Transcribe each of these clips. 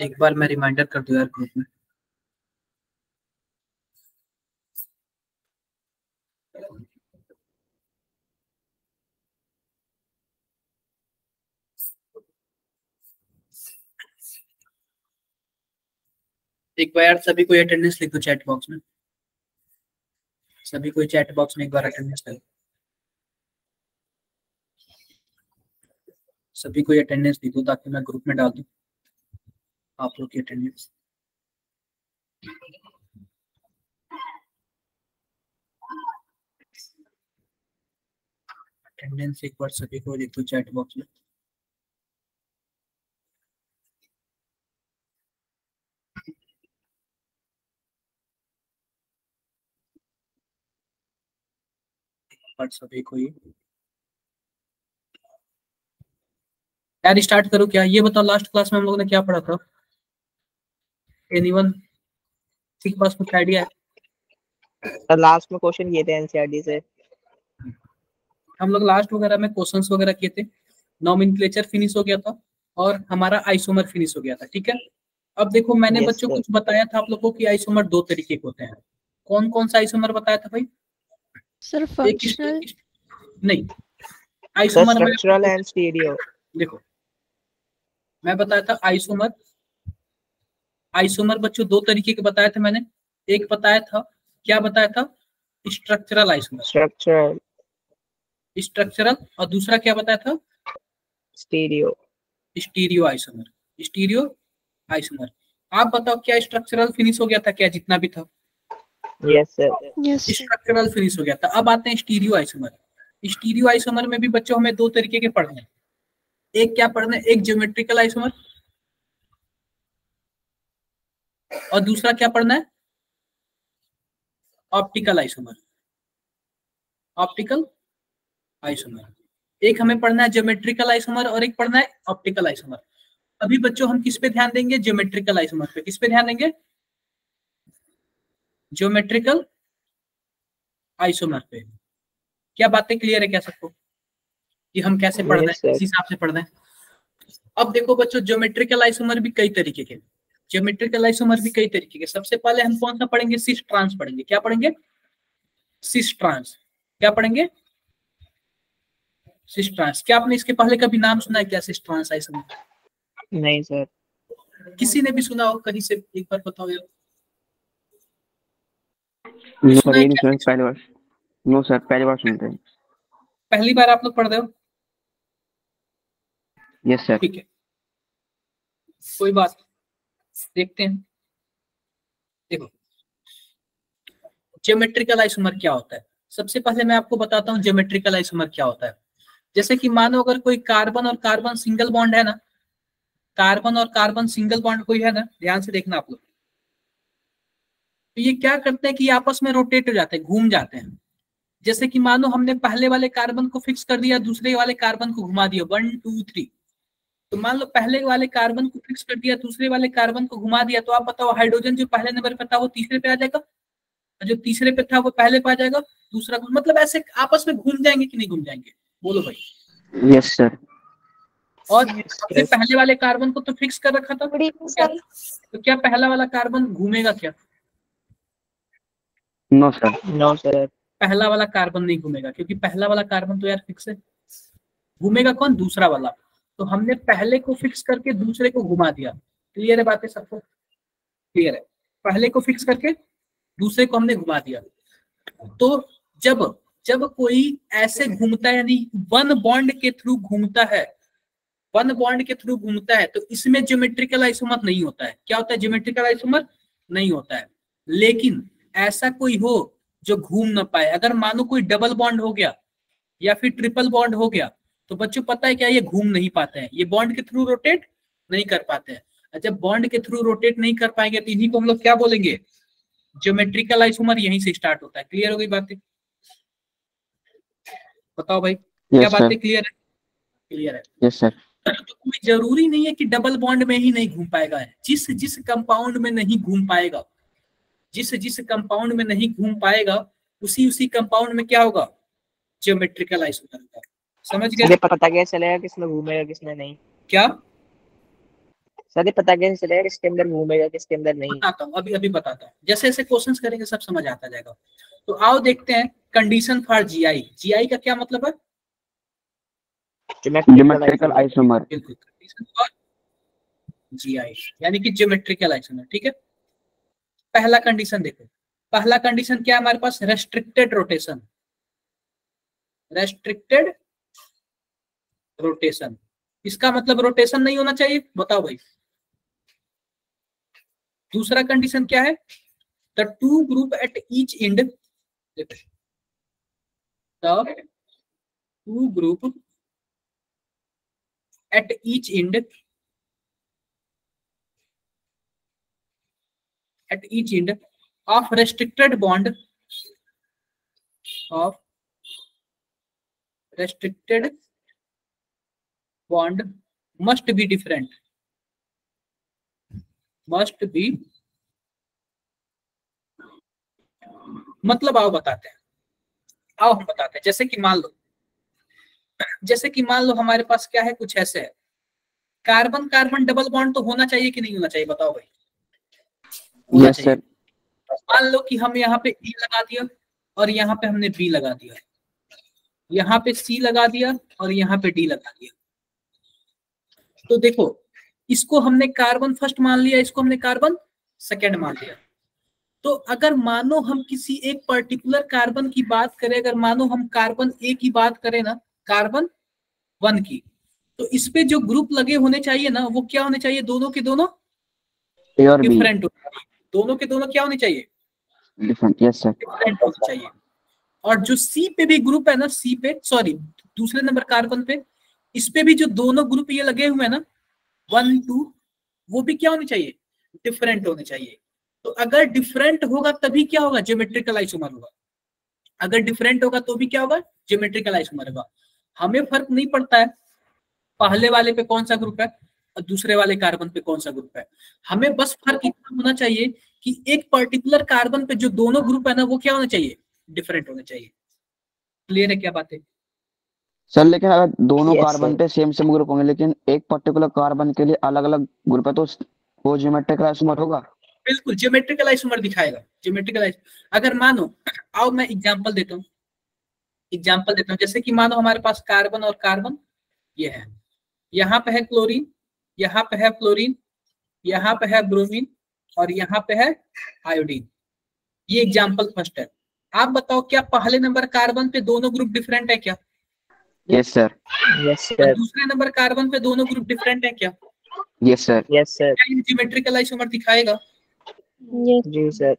एक बार मैं रिमाइंडर कर दूँ यार ग्रुप में। एक बार यार सभी को अटेंडेंस लिख दो चैट बॉक्स में। सभी को चैट बॉक्स में एक बार अटेंडेंस कर सभी को अटेंडेंस लिख दो ताकि मैं ग्रुप में डाल दूँ। आप लोग की अटेंडेंस अटेंडेंस एक बार सभी को लिख दो चैट बॉक्स में। पर सभी को ही यार स्टार्ट करो क्या? ये बताओ लास्ट क्लास में हम लोगों ने क्या पढ़ा था? एनीवन किसी के पास कुछ आइडिया है? लास्ट में क्वेश्चन किए थे एनसीईआरटी से। हम लोग लास्ट वगैरह में क्वेश्चंस वगैरह किए थे। नॉमेनक्लेचर फिनिश हो गया था और हमारा आइसोमर फिनिश हो गया था ठीक है? अब देखो मैंने Yes, बच्चों. कुछ बताया था आप लोगों को कि आइसोमर दो तरीके के होते हैं। कौन कौन सा आइसोमर बताया था भाई? सर फंक्शनल नहीं। आइसोमर स्ट्रक्चरल एंड स्टीरियो देखो मैं बताया था आइसोमर आइसोमर बच्चों दो तरीके के बताया था मैंने। एक बताया था क्या बताया था? स्ट्रक्चरल आइसोमर स्ट्रक्चरल स्ट्रक्चरल और दूसरा क्या बताया था? Stereo stereo isomer stereo isomer आप बताओ क्या स्ट्रक्चरल फिनिश हो गया था? क्या जितना भी था? यस यस स्ट्रक्चरल फिनिश हो गया था। अब आते हैं स्टीरियो आइसोमर स्टीरियो आइसोमर में भी बच्चों हमें दो तरीके के पढ़ने हैं। एक क्या पढ़ना है? एक ज्योमेट्रिकल आइसोमर और दूसरा क्या पढ़ना है? ऑप्टिकल आइसोमर ऑप्टिकल आइसोमर एक हमें पढ़ना है ज्योमेट्रिकल आइसोमर और एक पढ़ना है ऑप्टिकल आइसोमर अभी बच्चों हम किस पे ध्यान देंगे? ज्योमेट्रिकल आइसोमर पे। किस पे ध्यान देंगे? ज्योमेट्रिकल आइसोमर पे। क्या बातें क्लियर है क्या सबको? कि हम कैसे पढ़ रहे हैं. किस हिसाब से पढ़ रहे हैं? अब देखो बच्चों ज्योमेट्रिकल आइसोमर भी कई तरीके के ज्योमेट्रिकल आइसोमर भी कई तरीके के सबसे पहले हम कौन सा पढ़ेंगे? सिस ट्रांस पढ़ेंगे। क्या पढ़ेंगे? सिस ट्रांस क्या पढ़ेंगे? सिस ट्रांस क्या आपने इसके पहले कभी नाम सुना है क्या सिस ट्रांस आइसोमर? नहीं सर किसी ने भी सुना हो? कहीं से एक बार बताओ यार। नो सर ये? सुना पहली बार। नो सर पहली बार सुनते हैं। पहली बार आप लोग पढ़ रहे हो? यस सर ठीक है। कोई बात देखते हैं। देखो। ज्योमेट्रिकल आइसोमर क्या होता है? सबसे पहले मैं आपको बताता हूँ ज्योमेट्रिकल आइसोमर क्या होता है। जैसे कि मानो अगर कोई कार्बन और कार्बन सिंगल बॉन्ड है ना कार्बन और कार्बन सिंगल बॉन्ड कोई है ना ध्यान से देखना आप लोग। तो ये क्या करते हैं कि आपस में रोटेट हो जाते हैं घूम जाते हैं। जैसे कि मानो हमने पहले वाले कार्बन को फिक्स कर दिया दूसरे वाले कार्बन को घुमा दिया वन टू थ्री तो मान लो पहले वाले कार्बन को फिक्स कर दिया दूसरे वाले कार्बन को घुमा दिया तो आप बताओ हाइड्रोजन जो पहले नंबर पर था वो तीसरे पे आ जाएगा? और जो तीसरे पे था वो पहले पे आ जाएगा? दूसरा मतलब ऐसे आपस में घूम जाएँगे कि नहीं घूम जाएँगे? बोलो भाई। यस सर और पहले वाले कार्बन को तो फिक्स कर रखा था। क्या तो क्या पहला वाला कार्बन घूमेगा क्या? नो सर नो सर पहला वाला कार्बन नहीं घूमेगा, क्योंकि पहला वाला कार्बन तो यार फिक्स है। घूमेगा कौन? दूसरा वाला। तो हमने पहले को फिक्स करके दूसरे को घुमा दिया। क्लियर है बातें सबको? क्लियर है। पहले को फिक्स करके दूसरे को हमने घुमा दिया। तो जब जब कोई ऐसे घूमता है, यानी वन बॉन्ड के थ्रू घूमता है वन बॉन्ड के थ्रू घूमता है तो इसमें ज्योमेट्रिकल आइसोमर नहीं होता है। क्या होता है? ज्योमेट्रिकल आइसोमर नहीं होता है। लेकिन ऐसा कोई हो जो घूम ना पाए। अगर मानो कोई डबल बॉन्ड हो गया या फिर ट्रिपल बॉन्ड हो गया तो बच्चों पता है क्या ये घूम नहीं पाते हैं? ये बॉन्ड के थ्रू रोटेट नहीं कर पाते हैं। जब बॉन्ड के थ्रू रोटेट नहीं कर पाएँगे तो इन्हीं को हम लोग क्या बोलेंगे? ज्योमेट्रिकल आइसोमर यहीं से स्टार्ट होता है। क्लियर हो गई बातें? बताओ भाई क्या यस सर बातें क्लियर है? क्लियर है। सर तो कोई ज़रूरी नहीं है कि डबल बॉन्ड में ही नहीं घूम पाएगा। जिस जिस कंपाउंड में नहीं घूम पाएगा जिस जिस कंपाउंड में नहीं घूम पाएगा उसी उसी कंपाउंड में क्या होगा? ज्योमेट्रिकल आइसोमर होगा समझ गए पता कैसे चलेगा किसमें घूमेगा किसमें नहीं? क्या? सर पता कैसे चलेगा किसके अंदर घूमेगा किसके अंदर नहीं? बताता हूँ अभी अभी बताता हूँ। जैसे जैसे क्वेश्चंस करेंगे सब समझ आता जाएगा। तो आओ देखते हैं कंडीशन फॉर जीआई जीआई का क्या मतलब है? ज्योमेट्रिकल आइसोमर बिल्कुल कंडीशन फॉर जीआई यानी कि ज्योमेट्रिकल आइसोमर ठीक है? पहला कंडीशन देखो। पहला कंडीशन क्या हमारे पास? रेस्ट्रिक्टेड रोटेशन रेस्ट्रिक्टेड रोटेशन इसका मतलब रोटेशन नहीं होना चाहिए? बताओ भाई। दूसरा कंडीशन क्या है? The two group at each and two group at each end at each end of restricted bond of restricted bond must be different. Must be मतलब आओ बताते हैं। आओ हम बताते हैं। जैसे कि मान लो, जैसे कि मान लो हमारे पास क्या है, कुछ ऐसे है। कार्बन कार्बन डबल बॉन्ड तो होना चाहिए कि नहीं होना चाहिए, बताओ भाई। होना यस चाहिए। मान लो कि हम यहाँ पे ई लगा दिया और यहाँ पे हमने बी लगा दिया। यहाँ पे सी लगा दिया और यहाँ पे डी लगा दिया। तो देखो इसको हमने कार्बन फ़र्स्ट मान लिया इसको हमने कार्बन सेकेंड मान लिया। तो अगर मानो हम किसी एक पर्टिकुलर कार्बन की बात करें अगर मानो हम कार्बन ए की बात करें ना कार्बन वन की तो इस पे जो ग्रुप लगे होने चाहिए ना वो क्या होने चाहिए? दोनों के दोनों डिफरेंट होने डिफरेंट दोनों के दोनों क्या होने चाहिए? डिफरेंट यस सर डिफरेंट होना चाहिए। और जो सी पे भी ग्रुप है ना सी पे सॉरी दूसरे नंबर कार्बन पे इस पे भी जो दोनों ग्रुप ये लगे हुए हैं ना वन टू वो भी क्या होने चाहिए? डिफरेंट होने चाहिए। तो अगर डिफरेंट होगा तभी क्या होगा? ज्योमेट्रिकल आइसोमर होगा। अगर डिफरेंट होगा तो भी क्या होगा? ज्योमेट्रिकल आइसोमर होगा। हमें फ़र्क नहीं पड़ता है। पहले वाले पे कौन सा ग्रुप है? दूसरे वाले कार्बन पे कौन सा ग्रुप है? हमें बस फ़र्क इतना होना चाहिए कि एक पर्टिकुलर कार्बन पे जो दोनों ग्रुप है ना वो क्या होना चाहिए? डिफरेंट होने चाहिए। क्लियर है क्या बात? है सर लेकिन अगर दोनों Yes, कार्बन पे सेम सेम ग्रुप होंगे लेकिन एक पर्टिकुलर कार्बन के लिए अलग अलग ग्रुप है तो वो ज्योमेट्रिकल आइसोमर होगा? बिल्कुल ज्योमेट्रिकल आइसोमर दिखाएगा। ज्योमेट्रिकल आइसोमर अगर मानो आओ मैं एग्जांपल देता हूँ। एग्जांपल देता हूँ। जैसे कि मानो हमारे पास कार्बन और कार्बन ये है। यहाँ पे है क्लोरीन यहाँ पे है फ्लोरीन यहाँ पे है ब्रोमीन और यहाँ पे है आयोडीन ये एग्ज़ाम्पल फ़र्स्ट है. आप बताओ क्या पहले नंबर कार्बन पे दोनों ग्रुप डिफरेंट है क्या? यस सर यस सर दूसरे नंबर कार्बन पे दोनों ग्रुप डिफरेंट है क्या? यस सर यस सर क्या ये ज्योमेट्रिकल आइसोमर दिखाएगा? जी सर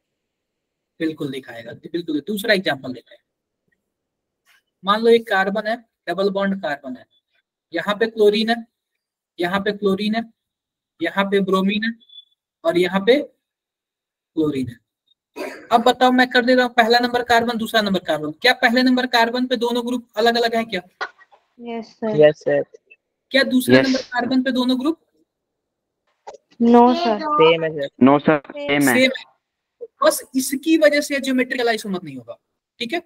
बिल्कुल दिखाएगा बिल्कुल। दूसरा एग्जांपल लेते हैं। मान लो एक कार्बन है डबल बॉन्ड कार्बन है। यहाँ पे क्लोरीन है यहाँ पे क्लोरीन है यहाँ पे ब्रोमीन है और यहाँ पे क्लोरीन है। अब बताओ मैं कर दे रहा हूँ पहला नंबर कार्बन दूसरा नंबर कार्बन क्या पहले नंबर कार्बन पे दोनों ग्रुप अलग अलग हैं क्या? Yes, sir. यस सर क्या दूसरे Yes. नंबर कार्बन पे दोनों ग्रुप No, sir. सेम है सर नो सर सेम है. सेम है। बस इसकी वजह से ज्योमेट्रिकल आइसोमर नहीं होगा ठीक है?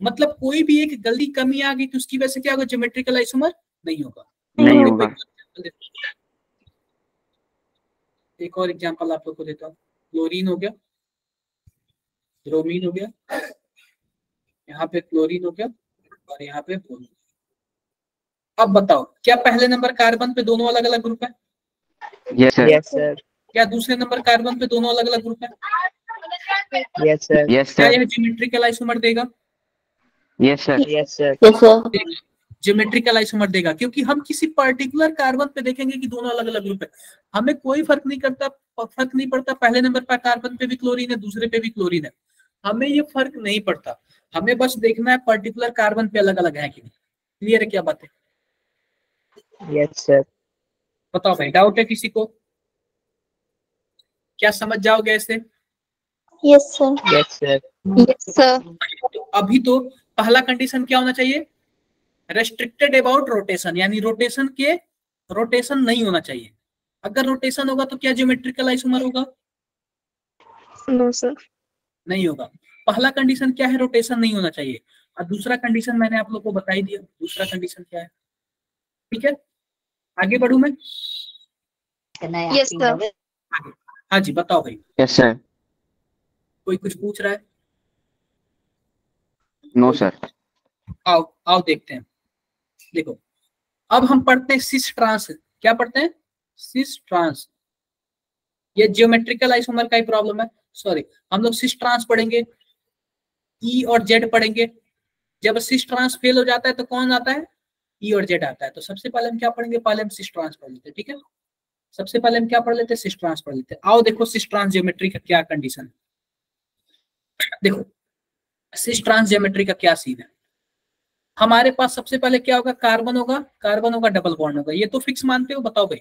मतलब कोई भी एक गलती कमी आ गई तो उसकी वजह से क्या होगा? ज्योमेट्रिकल आइसोमर नहीं होगा। नहीं होगा। एक और एग्जांपल आप लोग को देता हूँ। क्लोरीन हो गया। ब्रोमीन हो गया। यहाँ पे क्लोरीन हो गया और यहाँ पे ब्रोमीन अब बताओ क्या पहले नंबर कार्बन पे दोनों अलग अलग ग्रुप है? यस सर यस सर क्या दूसरे नंबर कार्बन पे दोनों अलग अलग ग्रुप है यस सर यस क्या सर यह ज्योमेट्रिकल आइसोमर देगा? Yes sir yes sir Yes, sir. Geometrical isomer देगा क्योंकि हम किसी पर्टिकुलर कार्बन पे देखेंगे कि दोनों अलग अलग ग्रुप है। हमें कोई फ़र्क नहीं करता फ़र्क नहीं पड़ता पहले नंबर पर कार्बन पे भी क्लोरीन है दूसरे पे भी क्लोरीन है। हमें ये फ़र्क नहीं पड़ता। हमें बस देखना है पर्टिकुलर कार्बन पे अलग अलग है कि नहीं। क्लियर है क्या बात है? यस सर बताओ भाई डाउट है किसी को? क्या समझ जाओगे ऐसे? Yes, sir. Yes sir sir. तो अभी तो पहला कंडीशन क्या होना चाहिए? रेस्ट्रिक्टेड अबाउट रोटेशन यानी रोटेशन के रोटेशन नहीं होना चाहिए। अगर रोटेशन होगा तो क्या ज्योमेट्रिकल आइसोमर होगा? नो सर नहीं होगा। पहला कंडीशन क्या है? रोटेशन नहीं होना चाहिए। और दूसरा कंडीशन मैंने आप लोग को बता ही दिया। दूसरा कंडीशन क्या है? ठीक है? आगे बढ़ू मैं? Yes, sir. हाँ जी बताओ भाई। यस सर कोई कुछ पूछ रहा है? नो सर आओ आओ देखते हैं। देखो, अब हम पढ़ते हैं सिस ट्रांस क्या पढ़ते हैं? सिस ट्रांस ये जियोमेट्रिकल आइसोमर का ही प्रॉब्लम है। सॉरी हम लोग सिस ट्रांस पढ़ेंगे ई e और जेड पढ़ेंगे। जब सिस ट्रांस फेल हो जाता है तो कौन आता है? ई e और जेड आता है। तो सबसे पहले हम क्या पढ़ेंगे? पहले हम सिस ट्रांस पढ़ लेते हैं, ठीक है? सबसे पहले हम क्या पढ़ लेते हैं? सिस ट्रांस पढ़ लेते हैं। आओ देखो सिस ट्रांस जियोमेट्री का क्या कंडीशन देखो सिस ट्रांस जियोमेट्री का क्या सीन है? हमारे पास सबसे पहले क्या होगा? कार्बन होगा। कार्बन होगा डबल बॉन्ड होगा। ये तो फिक्स मानते हो? बताओ भाई।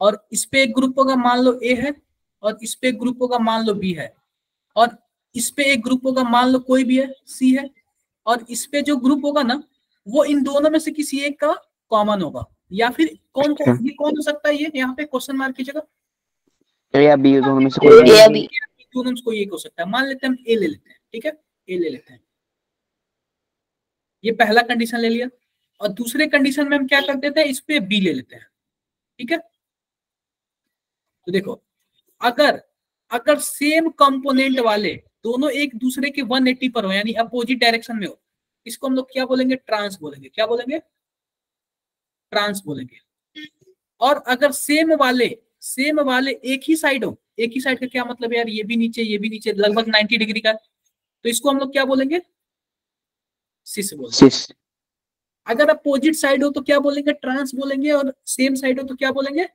और इस पे एक ग्रुप होगा मान लो ए है और इस पे एक ग्रुप होगा मान लो बी है। और इस पे एक ग्रुप होगा मान लो कोई भी है सी है। और इस पे जो ग्रुप होगा ना वो इन दोनों में से किसी एक का कॉमन होगा। या फिर कौन कौन अच्छा। ये कौन हो सकता है ये? यहाँ पे क्वेश्चन मार्क की जगह या बी दोनों में से कोई। दोनों में से कोई एक हो सकता है। मान लेते हैं हम ए ले लेते हैं ठीक है? ए ले लेते हैं। ये पहला कंडीशन ले लिया। और दूसरे कंडीशन में हम क्या कर देते हैं इस पे बी ले लेते हैं। ठीक है? तो देखो, अगर अगर सेम कंपोनेंट वाले दोनों एक दूसरे के 180 पर हो, यानी अपोजिट डायरेक्शन में हो, इसको हम लोग क्या बोलेंगे? ट्रांस बोलेंगे। क्या बोलेंगे? ट्रांस बोलेंगे। और अगर सेम वाले सेम वाले एक ही साइड हो, एक ही साइड का क्या मतलब यार? ये भी नीचे, ये भी नीचे, लगभग 90 डिग्री का। तो इसको हम लोग क्या बोलेंगे? सिस बोलेंगे सिस अगर अपोजिट साइड हो तो क्या बोलेंगे? ट्रांस बोलेंगे और सेम साइड हो तो क्या बोलेंगे?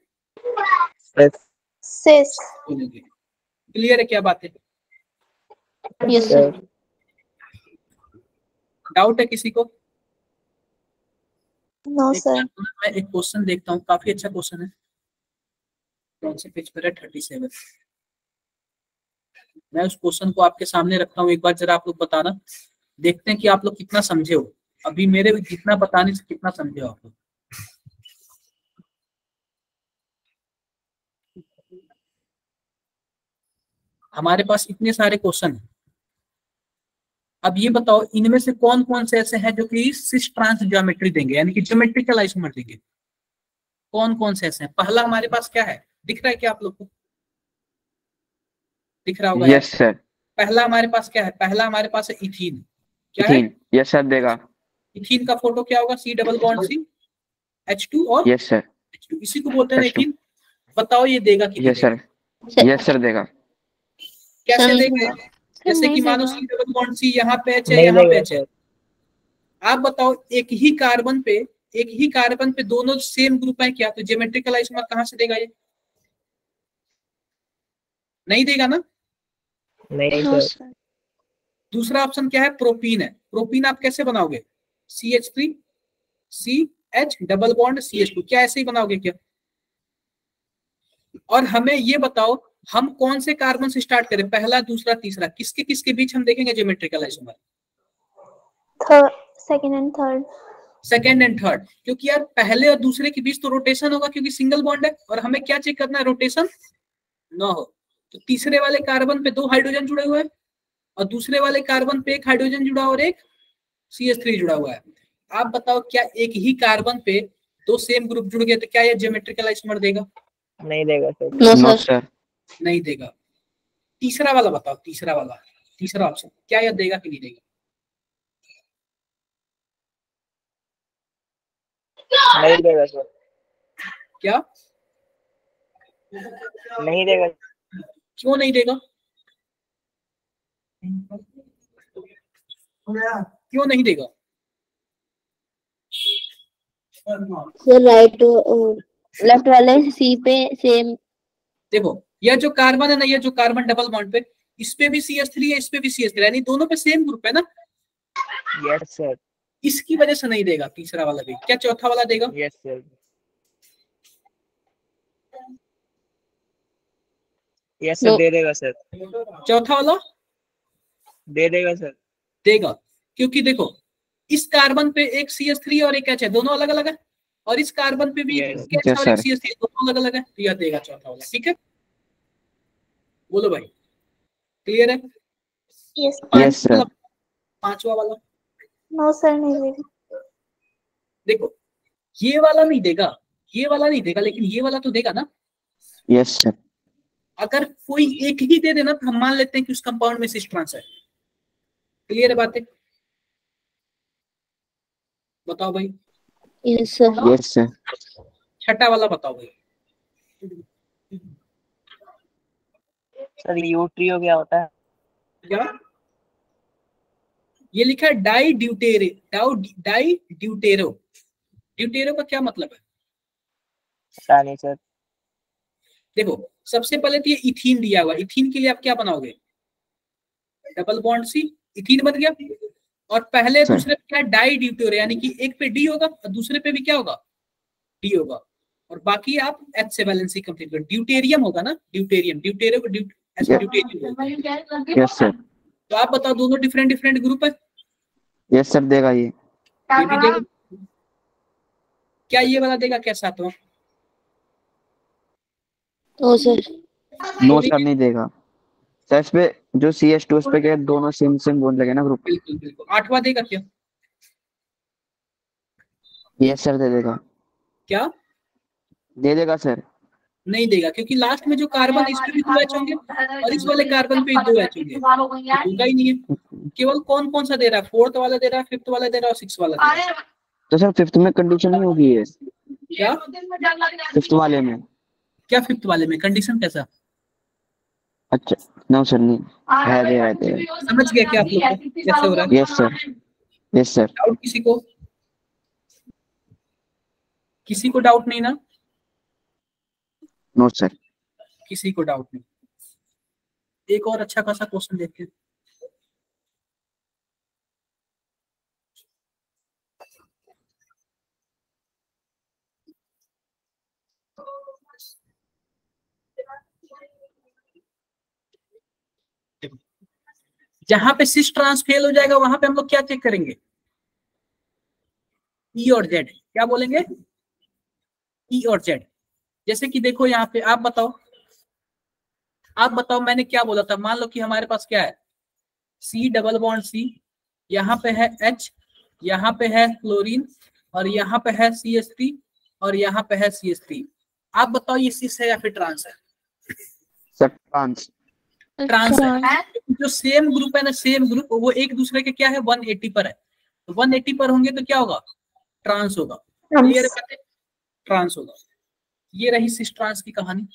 Sis. बोलेंगे। क्लियर है क्या बात? है. डाउट है किसी को? No, sir. मिनट, मैं एक क्वेश्चन देखता हूँ। काफ़ी अच्छा क्वेश्चन है। कौन से पेज पर है? थर्टी सेवन मैं उस क्वेश्चन को आपके सामने रखता हूँ। एक बार जरा आप लोग बताना। देखते हैं कि आप लोग कितना समझे हो। अभी मेरे जितना बताने से कितना समझे हो आप लोग। हमारे पास इतने सारे क्वेश्चन हैं। अब ये बताओ इनमें से कौन कौन से ऐसे हैं जो कि सिस ट्रांस ज्योमेट्री देंगे यानी कि ज्योमेट्रिकल आइसोमर देंगे? कौन कौन से ऐसे हैं? पहला हमारे पास क्या है? दिख रहा है क्या आप लोग को? दिख रहा होगा? यस सर पहला हमारे पास क्या है? पहला हमारे पास है इथीन क्या है? यस सर देगा। इथीन का फ़ोटो क्या होगा? C double bond C H two और यस सर इसी को बोलते हैं H2 इथीन बताओ ये देगा कि यस सर यस सर देगा। कैसे देगा? जैसे कि मानो सी डबल बॉन्ड सी यहाँ पे एच है यहाँ पे एच है। आप बताओ एक ही कार्बन पे एक ही कार्बन पे दोनों सेम ग्रुप है क्या? तो ज्योमेट्रिकल आइसोमर कहाँ से देगा ये? नहीं देगा ना? नहीं सर. दूसरा ऑप्शन क्या है? प्रोपीन है। प्रोपीन आप कैसे बनाओगे? C H three C H double bond C H two क्या ऐसे ही बनाओगे क्या? और हमें ये बताओ हम कौन से कार्बन से स्टार्ट करें? पहला दूसरा तीसरा। किसके किसके बीच हम देखेंगे geometrical isomer second and third. Second and third क्योंकि यार पहले और दूसरे के बीच तो रोटेशन होगा क्योंकि सिंगल बॉन्ड है और हमें क्या चेक करना है? रोटेशन ना हो। तो तीसरे वाले कार्बन पे दो हाइड्रोजन जुड़े हुए हैं। और दूसरे वाले कार्बन पे एक हाइड्रोजन जुड़ा और एक सी एस थ्री जुड़ा हुआ है। आप बताओ क्या एक ही कार्बन पे दो सेम ग्रुप जुड़ गए तो क्या ये ज्योमेट्रिकल आइसोमर देगा? नहीं देगा सर। नो सर नहीं देगा। तीसरा वाला बताओ तीसरा वाला तीसरा ऑप्शन क्या यह देगा कि नहीं देगा? नहीं देगा सर क्या? नहीं देगा। क्यों नहीं देगा? क्यों नहीं देगा? सर राइट लेफ़्ट वाले सी पे सेम देखो यह जो कार्बन है ना ये जो कार्बन डबल बॉन्ड पे इस पे भी सी एस थ्री है इस पे भी सी एस थ्री यानी दोनों पे सेम ग्रुप है ना? यस सर इसकी वजह से नहीं देगा तीसरा वाला भी। क्या चौथा वाला देगा? यस सर यस सर दे देगा सर चौथा वाला? दे देगा सर। देगा। क्योंकि देखो इस कार्बन पे एक सी एस थ्री और एक एच है दोनों अलग अलग है। और इस कार्बन पे भी एक H और एक सी एस थ्री दोनों अलग अलग है। तो यह देगा चौथा वाला ठीक है? बोलो भाई। क्लियर है? Yes. पांचवा वाला। No, sir, नहीं देगा. देखो ये वाला नहीं देगा ये वाला नहीं देगा लेकिन ये वाला तो देगा ना। Yes, sir. अगर कोई एक ही दे देना तो हम मान लेते हैं कि उस कंपाउंड में सिस ट्रांस है। क्लियर है बातें? बताओ भाई। Sir. Yes, sir. छठा वाला बताओ भाई। सर यू ट्रियो क्या होता है? क्या? ये लिखा है डाई ड्यूटेरे डाउ डाई ड्यूटेरो ड्यूटेरो का क्या मतलब है? पता नहीं सर। देखो सबसे पहले तो ये इथीन दिया हुआ इथीन के लिए आप क्या बनाओगे? डबल बॉन्ड सी इथीन बन गया और पहले दूसरे पे क्या डाई ड्यूटेरो यानी कि एक पे डी होगा और दूसरे पे भी क्या होगा डी होगा और बाकी आप एच से वैलेंसी कंप्लीट कर ड्यूटेरियम होगा ना ड्यूटेरियम. ड्यूटेरियम हैं। Yes, sir. तो आप बताओ दोनों डिफरेंट डिफरेंट ग्रुप है Yes, sir. देगा ये. क्या ये वाला देगा क्या सातवां No, sir. No, sir. नहीं देगा. सर इस पे जो सी एच टू उस पे क्या है, दोनों सेम सेम बॉन्ड लगे ना ग्रुप बिल्कुल बिल्कुल। आठवां देगा क्या यस सर दे देगा। क्या? दे देगा सर नहीं देगा क्योंकि लास्ट में जो कार्बन इस पे भी दो एच होंगे और इस वाले कार्बन पे भी दो एच होंगे। होगा ही नहीं है। केवल कौन कौन सा दे रहा है? फोर्थ वाला दे रहा है फिफ्थ वाला दे रहा है और सिक्स वाला दे रहा है। तो सर फिफ्थ में कंडीशन नहीं होगी ये। क्या? फिफ्थ वाले में। क्या फिफ्थ वाले में? कंडीशन कैसा? अच्छा नो सर नहीं। है दे रहा है रहा समझ गया क्या आप लोग कैसे हो रहा है। Yes sir yes sir doubt किसी को? किसी को डाउट नहीं ना? नो सर किसी को डाउट नहीं। एक और अच्छा खासा क्वेश्चन देखते हैं। जहाँ पे सिस ट्रांस फेल हो जाएगा, वहाँ पे हम लोग क्या चेक करेंगे? ई और जेड क्या बोलेंगे? ई और जेड जैसे कि देखो यहाँ पे, आप बताओ। आप बताओ, मैंने क्या बोला था? मान लो कि हमारे पास क्या है? सी डबल बॉन्ड सी यहाँ पे है एच यहाँ पे है क्लोरीन और यहाँ पे है सी एस थ्री और यहाँ पे है सी एस थ्री आप बताओ ये सिस है या फिर ट्रांस है? ट्रांस ट्रांस है जो सेम ग्रुप है ना सेम ग्रुप वो एक दूसरे के क्या है 180 पर है। तो 180 पर होंगे तो क्या होगा? ट्रांस होगा। क्लियर है ट्रांस होगा। ये रही सिस ट्रांस की कहानी।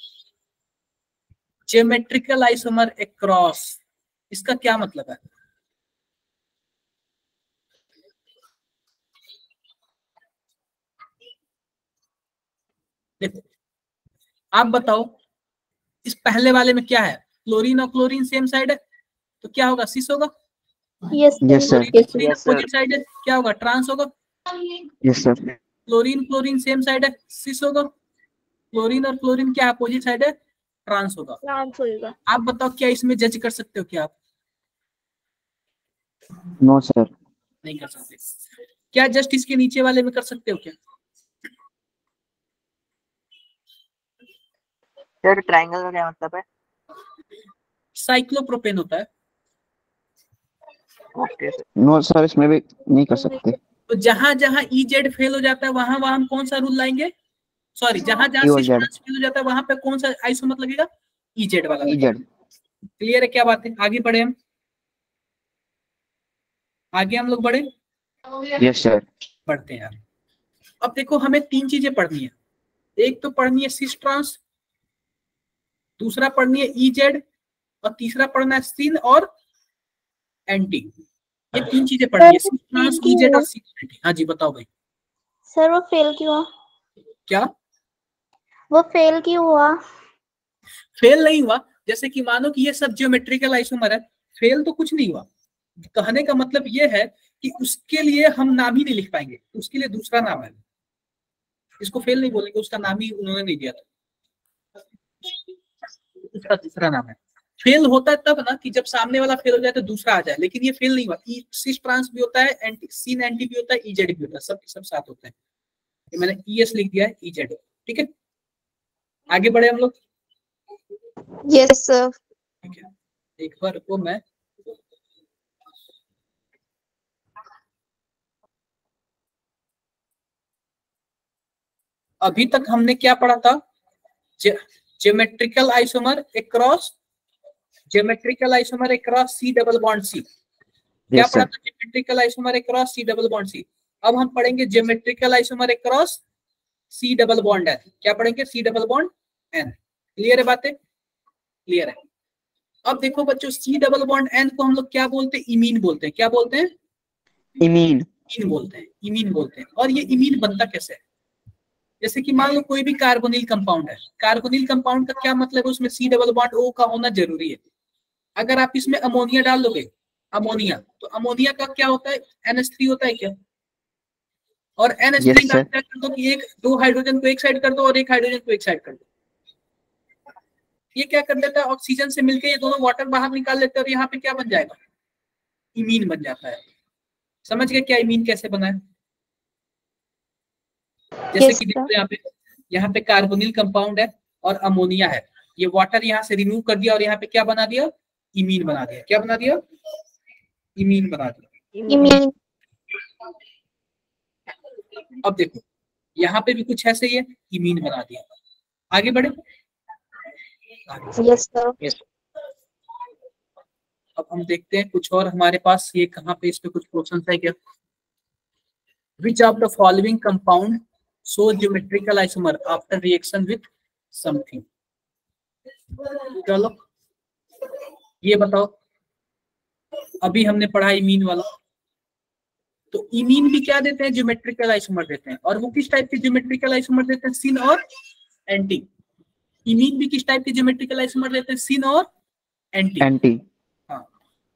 ज्योमेट्रिकल आइसोमर एक्रॉस इसका क्या मतलब है? देखो आप बताओ इस पहले वाले में क्या है? क्लोरीन और क्लोरीन सेम साइड है? तो क्या होगा? सिस होगा. अपोजिट साइड है? क्या होगा? ट्रांस होगा? Yes sir chlorine chlorine same side है? सिस होगा? क्लोरीन और क्लोरीन क्या अपोजिट साइड है? ट्रांस होगा। Trans होएगा. आप बताओ क्या इसमें जज कर सकते हो क्या आप? नो सर नहीं कर सकते। क्या जस्ट इसके नीचे वाले में कर सकते हो क्या? सर ट्रायंगल का क्या मतलब है? साइक्लोप्रोपेन होता है ओके नो सर इसमें भी नहीं कर सकते। तो जहाँ जहाँ ई जेड फेल हो जाता है वहाँ वहाँ हम कौन सा रूल लाएँगे? सॉरी जहाँ जहाँ. फेल हो जाता है वहाँ पे कौन सा आइसोमर लगेगा? ई जेड वाला लगेगा। जेड क्लियर है क्या बात है? आगे बढ़े हम। आगे हम लोग बढ़े? यस सर पढ़ते हैं यार। अब देखो हमें तीन चीज़ें पढ़नी है। एक तो पढ़नी है सिस ट्रांस दूसरा पढ़नी है ई जेड और तीसरा पढ़ना है सिन और एंटी ये तीन चीज़ें पढ़नी है ट्रांस ई और सिन एंटी हाँ जी बताओ भाई। सर वो फेल क्यों हुआ? क्या? वो फेल क्यों हुआ? फेल नहीं हुआ। जैसे कि मानो कि ये सब जियोमेट्रिकल आइसोमर है फेल तो कुछ नहीं हुआ। कहने का मतलब ये है कि उसके लिए हम नाम ही नहीं लिख पाएँगे उसके लिए दूसरा नाम है। इसको फेल नहीं बोलेंगे उसका नाम ही उन्होंने नहीं दिया था। उसका दूसरा नाम है। फेल होता है तब ना कि जब सामने वाला फेल हो जाए तो दूसरा आ जाए लेकिन ये फेल नहीं हुआ। e- सिस ट्रांस भी होता है एंटी सीन एंटी भी होता है ईजेड भी होता है सब सब साथ होता है। ये मैंने ई एस लिख दिया है ईजेड ठीक है? आगे बढ़े हम लोग। यस सर एक बार रुको मैं अभी तक हमने क्या पढ़ा था? जे, geometrical isomer across geometrical isomer across C double bond C क्या पढ़ा था? Geometrical isomer across C double bond C अब हम पढ़ेंगे geometrical isomer across C double bond N क्या पढ़ेंगे? C double bond N clear है बातें? क्लियर है। अब देखो बच्चों सी डबल बॉन्ड एन को हम लोग क्या बोलते हैं? इमीन बोलते हैं। क्या बोलते हैं? इमीन इमीन बोलते हैं। इमीन बोलते हैं। और ये इमीन बनता कैसे है? जैसे कि मान लो कोई भी कार्बोनिल कंपाउंड है। कार्बोनिल कंपाउंड का क्या मतलब है? उसमें सी डबल बॉन्ड ओ का होना ज़रूरी है। अगर आप इसमें अमोनिया डाल दोगे अमोनिया तो अमोनिया का क्या होता है? NH3 होता है क्या? और NH3 Yes, का क्या कर दो कि एक दो हाइड्रोजन को एक साइड कर दो और एक हाइड्रोजन को एक साइड कर दो। ये क्या कर देता है? ऑक्सीजन से मिलके ये दोनों वाटर बाहर निकाल लेते हैं और यहाँ पे क्या बन जाएगा? इमीन बन जाता है। समझ गए क्या इमीन कैसे बना है? जैसे Yes, कि. देखो यहाँ पे यहाँ पे कार्बोनिल कंपाउंड है और अमोनिया है। ये वाटर यहाँ से रिमूव कर दिया और यहाँ पे क्या बना दिया? इमीन बना दिया। क्या बना दिया? इमीन बना दिया। इमीन अब देखो यहाँ पे भी कुछ ऐसे ही है इमीन बना दिया। आगे बढ़े। यस सर अब हम देखते हैं कुछ और हमारे पास ये कहाँ पे इस पे कुछ क्वेश्चन है क्या? Which of the following compound show geometrical isomer after reaction with something चलो ये बताओ अभी हमने पढ़ा इमीन वाला। तो इमीन भी क्या देते हैं? ज्योमेट्रिकल आइसोमर देते हैं। और वो किस टाइप के ज्योमेट्रिकल आइसोमर देते हैं? सिन और एंटी। इमीन भी किस टाइप के ज्योमेट्रिकल आइसोमर देते हैं? सिन और एंटी। एंटी। हाँ।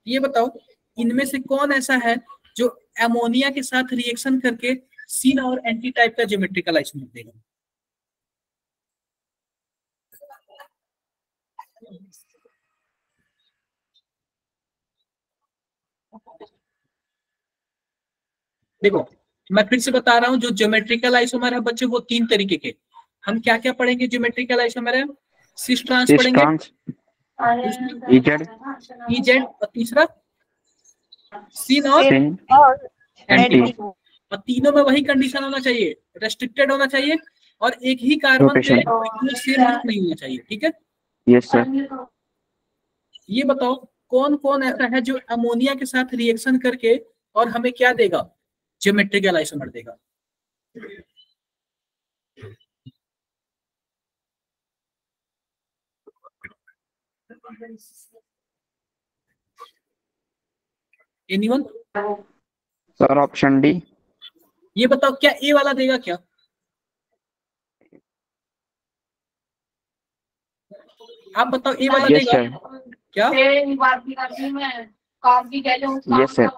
ये बताओ इनमें से कौन ऐसा है जो एमोनिया के साथ रिएक्शन करके सीन और एंटी टाइप का ज्योमेट्रिकल आइसोमर देगा? देखो मैं फिर से बता रहा हूँ जो ज्योमेट्रिकल आइसोमर है बच्चे वो तीन तरीके के। हम क्या क्या पढ़ेंगे ज्योमेट्रिकल आइसोमर है सिस ट्रांस पढ़ेंगे। इजेड इजेड और तीसरा? सीन और? और एंटी एंटी और तीनों में वही कंडीशन होना चाहिए रेस्ट्रिक्टेड होना चाहिए और एक ही कार्बन Rotation. सेम नहीं होना चाहिए ठीक है? यस सर ये बताओ कौन कौन ऐसा है जो अमोनिया के साथ रिएक्शन करके और हमें क्या देगा? ज्योमेट्रिकल आइसोमर देगा। एनीवन सर ऑप्शन डी ये बताओ क्या ए वाला देगा क्या? आप बताओ ए वाला यस देगा सर क्या? यस सर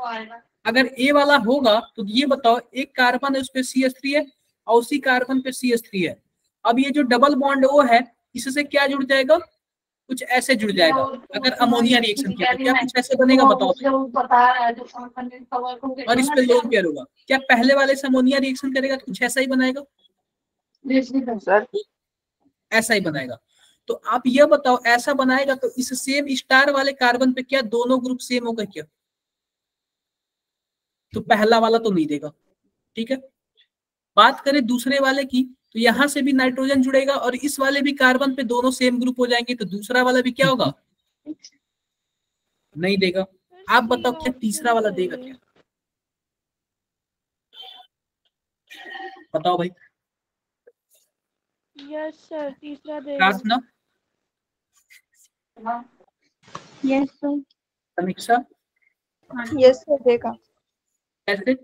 अगर ए वाला होगा तो ये बताओ एक कार्बन है उस पर सी एस थ्री है और उसी कार्बन पे सी एस थ्री है। अब ये जो डबल बॉन्ड ओ है इससे क्या जुड़ जाएगा? कुछ ऐसे जुड़ जाएगा। अगर अमोनिया रिएक्शन किया तो क्या कुछ ऐसे बनेगा बताओ। और इस पर लोन पेयर होगा। क्या पहले वाले से अमोनिया रिएक्शन करेगा तो कुछ ऐसा ही बनाएगा? सर ऐसा ही बनाएगा। तो आप यह बताओ ऐसा बनाएगा तो इस सेम स्टार वाले कार्बन पे क्या दोनों ग्रुप सेम होगा क्या? तो पहला वाला तो नहीं देगा। ठीक है? बात करें दूसरे वाले की तो यहाँ से भी नाइट्रोजन जुड़ेगा और इस वाले भी कार्बन पे दोनों सेम ग्रुप हो जाएँगे तो दूसरा वाला भी क्या होगा? नहीं देगा। आप बताओ क्या तीसरा वाला देगा क्या? बताओ भाई। यस सर तीसरा देगा। Prarthana yes sir Samiksha? Yes sir देगा। कैसे?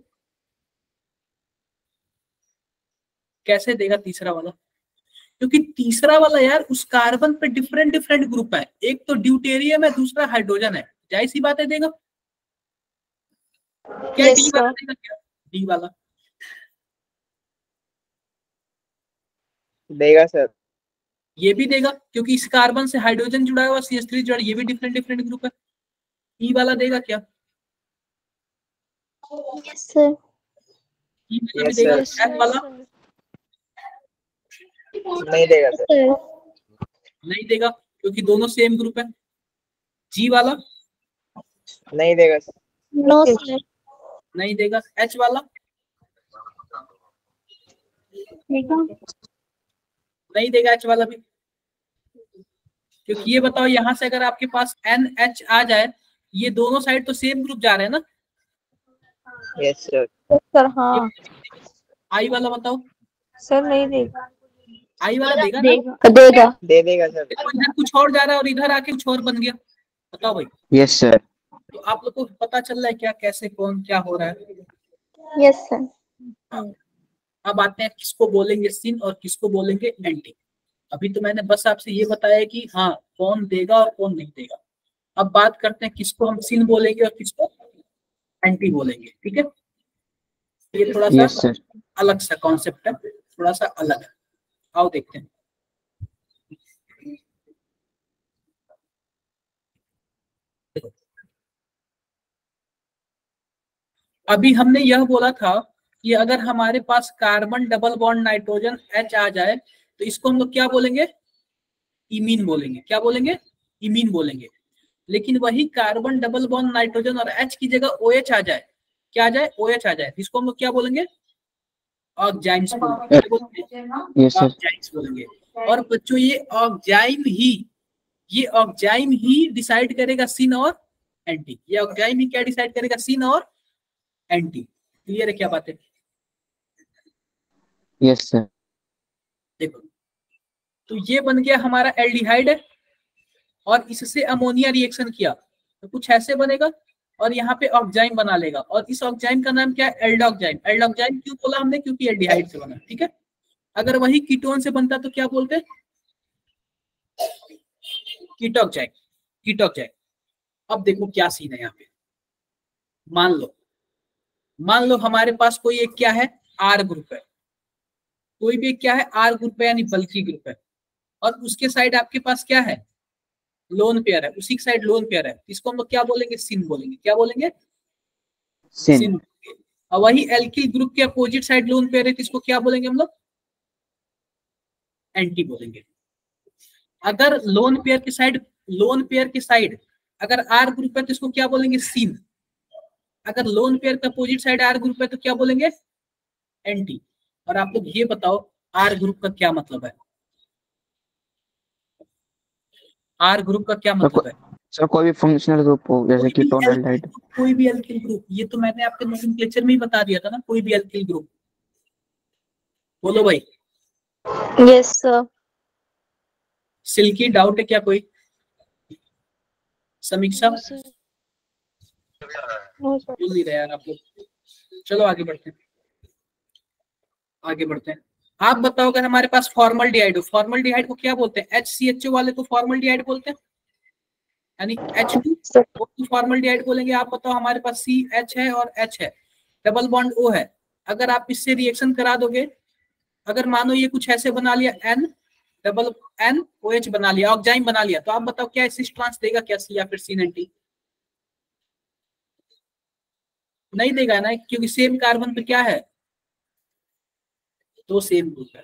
कैसे देगा तीसरा वाला? क्योंकि तीसरा वाला यार उस कार्बन पे डिफरेंट डिफरेंट ग्रुप है। एक तो ड्यूटेरियम है दूसरा हाइड्रोजन है। ज़ाहिर सी बात है देगा। क्या Yes, डी वाला देगा क्या? डी वाला। देगा सर ये भी देगा क्योंकि इस कार्बन से हाइड्रोजन जुड़ा हुआ सी एस थ्री जुड़ा ये भी डिफरेंट डिफरेंट ग्रुप है। ई वाला देगा क्या? Yes, sir. नहीं देगा सर सर नहीं देगा क्योंकि दोनों सेम ग्रुप है। जी वाला? नहीं देगा सर नो सर नहीं देगा। एच वाला? देगा नहीं देगा एच वाला भी। क्योंकि ये बताओ यहाँ से अगर आपके पास एन एच आ जाए ये दोनों साइड तो सेम ग्रुप जा रहे हैं ना? यस सर सर हाँ। आई वाला बताओ। सर नहीं देगा आई वाला देगा ना? देगा। दे देगा सर। इधर कुछ और जा रहा है और इधर आके कुछ और बन गया। बताओ भाई। यस सर तो आप लोग को पता चल रहा है क्या कैसे कौन क्या हो रहा है? यस सर अब आते हैं किसको बोलेंगे सिन और किसको बोलेंगे एंटी अभी तो मैंने बस आपसे ये बताया कि हाँ कौन देगा और कौन नहीं देगा। अब बात करते हैं किसको हम सिन बोलेंगे और किसको एंटी बोलेंगे ठीक है? ये थोड़ा सा सर अलग सा कॉन्सेप्ट है थोड़ा सा अलग है। आओ देखते हैं। अभी हमने यह बोला था कि अगर हमारे पास carbon double bond nitrogen H आ जाए तो इसको हम लोग क्या बोलेंगे? इमीन बोलेंगे। क्या बोलेंगे? इमीन बोलेंगे। लेकिन वही कार्बन डबल बॉन्ड नाइट्रोजन और एच की जगह ओ OH आ जाए। क्या आ जाए? ओ OH आ जाए। इसको हम लोग क्या बोलेंगे? ऑक्जाइम्स बोलेंगे। क्या बोलेंगे? ऑक्जाइम्स और बच्चों ये ऑक्जाइम ही ये ऑक्जाइम ही डिसाइड करेगा सिन और एंटी ये ऑक्जाइम ही क्या डिसाइड करेगा? सिन और एंटी क्लियर है क्या बात? है यस सर देखो तो ये बन गया हमारा एल्डिहाइड है और इससे अमोनिया रिएक्शन किया। तो कुछ ऐसे बनेगा और यहाँ पे ऑक्जाइम बना लेगा। और इस ऑक्जाइम का नाम क्या है? एल्डोक्जाइम एल्डोक्जाइम क्यों बोला हमने? क्योंकि एल्डिहाइड से बना ठीक है? अगर वही कीटोन से बनता तो क्या बोलते कीटोक्जाइम कीटोक्जाइम अब देखो क्या सीन है यहाँ पे। मान लो। मान लो हमारे पास कोई एक क्या है? आर ग्रुप है। कोई भी क्या है? आर ग्रुप है यानी बल्कि ग्रुप है। और उसके साइड आपके पास क्या है? लोन पेयर है उसी की साइड लोन पेयर है। इसको हम लोग क्या बोलेंगे? सिन बोलेंगे। क्या बोलेंगे? सिन सिन और वही एल्किल ग्रुप के अपोजिट साइड लोन पेयर है तो इसको क्या बोलेंगे हम लोग? एंटी बोलेंगे। अगर लोन पेयर की साइड लोन पेयर की साइड अगर आर ग्रुप है तो इसको क्या बोलेंगे? सिन अगर लोन पेयर का अपोजिट साइड आर ग्रुप है तो क्या बोलेंगे? एंटी और आप लोग ये बताओ आर ग्रुप का क्या मतलब है? आर ग्रुप का क्या मतलब है सर कोई भी फंक्शनल ग्रुप हो जैसे कीटोन alkyl कोई भी एल्किल ग्रुप ये तो मैंने आपके नोमेनक्लेचर में ही बता दिया था ना कोई भी एल्किल ग्रुप बोलो भाई। यस सर सिल्की डाउट है क्या कोई? समीक्षा? बोल नहीं रहे यार आप लोग। चलो आगे बढ़ते हैं। आगे बढ़ते हैं। आप बताओ अगर हमारे पास फॉर्मल डिहाइड हो। फॉर्मल डिहाइड को क्या बोलते हैं? एच सी एच ओ वाले को फॉर्मल डिहाइड बोलते हैं? यानी एच टू फॉर्मल डिहाइड बोलेंगे। आप बताओ हमारे पास सी एच है और एच है। डबल बॉन्ड ओ है। अगर आप इससे रिएक्शन करा दोगे अगर मानो ये कुछ ऐसे बना लिया N double N O H बना लिया ऑक्जाइम बना लिया तो आप बताओ क्या सिस ट्रांस देगा क्या सी या फिर सी एन टी नहीं देगा ना क्योंकि सेम कार्बन पे क्या है? दो सेम ग्रुप है।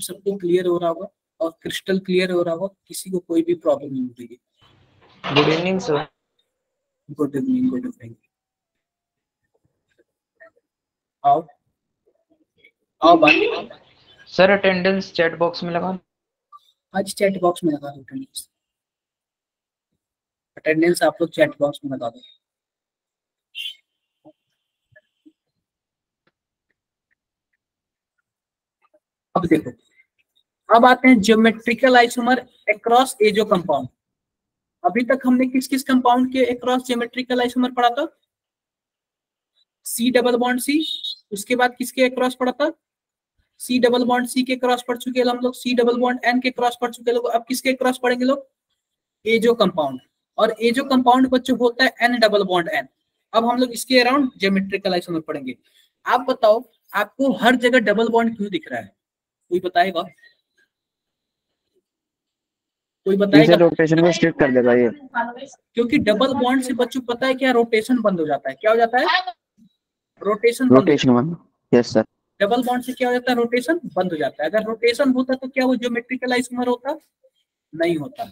सबको क्लियर हो रहा होगा और क्रिस्टल क्लियर हो रहा होगा किसी को कोई भी प्रॉब्लम नहीं होगी। Good evening sir good evening good evening आओ। आओ बात सर अटेंडेंस चैट बॉक्स में लगा। आज चैट बॉक्स में लगा दो अटेंडेंस अटेंडेंस आप लोग चैट बॉक्स में लगा दो। अब देखो। अब आते हैं geometrical isomer across azo compound अभी तक हमने किस किस कंपाउंड के अक्रॉस ज्योमेट्रिकल आइसोमर पढ़ा था? सी डबल बॉन्ड सी उसके बाद किसके अक्रॉस पढ़ा था? सी डबल बॉन्ड सी के क्रॉस पढ़ चुके हम लोग। सी डबल बॉन्ड एन के क्रॉस पढ़ चुके लोग। अब किसके क्रॉस पढ़ेंगे लोग? एजो कंपाउंड और एजो कंपाउंड बच्चों होता है एन डबल बॉन्ड एन अब हम लोग इसके अराउंड ज्योमेट्रिकल आइसोमर पढ़ेंगे। आप बताओ, आपको हर जगह डबल बॉन्ड क्यों दिख रहा है? कोई बताएगा? कोई बताएगा? रोटेशन को स्ट्रिक्ट कर देगा ये। क्योंकि डबल बॉन्ड से बच्चों पता है क्या रोटेशन बंद हो जाता है। क्या हो जाता है? रोटेशन बंद rotation one yes sir double bond से क्या हो जाता है? रोटेशन बंद हो जाता है। अगर रोटेशन होता तो क्या वो ज्योमेट्रिकल आइसोमर होता? नहीं होता।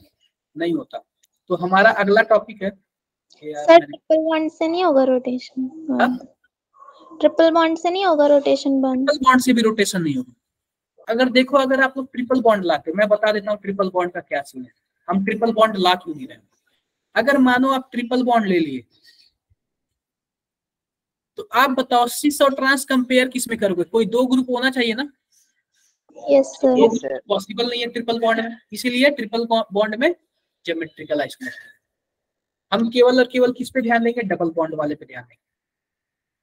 नहीं होता। तो हमारा अगला टॉपिक है। सर ट्रिपल बॉन्ड से नहीं होगा रोटेशन हाँ? ट्रिपल बॉन्ड से नहीं होगा रोटेशन बॉन्ड ट्रिपल बॉन्ड से भी रोटेशन नहीं होगा। अगर देखो अगर आप लोग ट्रिपल बॉन्ड लाते मैं बता देता हूँ ट्रिपल बॉन्ड का क्या सीन है। हम ट्रिपल बॉन्ड ला क्यों नहीं रहे? अगर मानो आप ट्रिपल बॉन्ड ले लिए तो आप बताओ सिस और ट्रांस कंपेयर किसमें करोगे? कोई दो ग्रुप होना चाहिए ना? यस सर Yes, पॉसिबल नहीं है ट्रिपल बॉन्ड में। इसीलिए ट्रिपल बॉन्ड में ज्योमेट्रिकल आइसोमर हम केवल और केवल किस पे ध्यान देंगे? डबल बॉन्ड वाले पे ध्यान देंगे।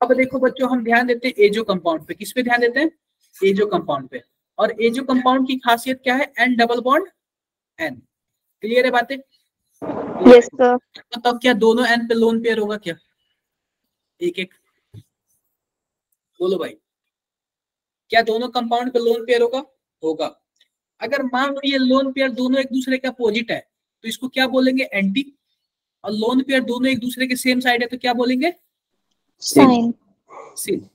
अब देखो बच्चों हम ध्यान देते हैं एजो कंपाउंड पे। किस पे ध्यान देते हैं? एजो कंपाउंड पे। और एजो कंपाउंड की खासियत क्या है? N double bond N clear है बातें? यस सर बताओ क्या दोनों एन पे लोन पेयर होगा क्या? एक एक। बोलो भाई। क्या दोनों कंपाउंड पे लोन पेयर होगा? होगा। अगर मान लो ये लोन पेयर दोनों एक दूसरे के अपोजिट है तो इसको क्या बोलेंगे? एंटी और लोन पेयर दोनों एक दूसरे के सेम साइड है तो क्या बोलेंगे? साइन सिन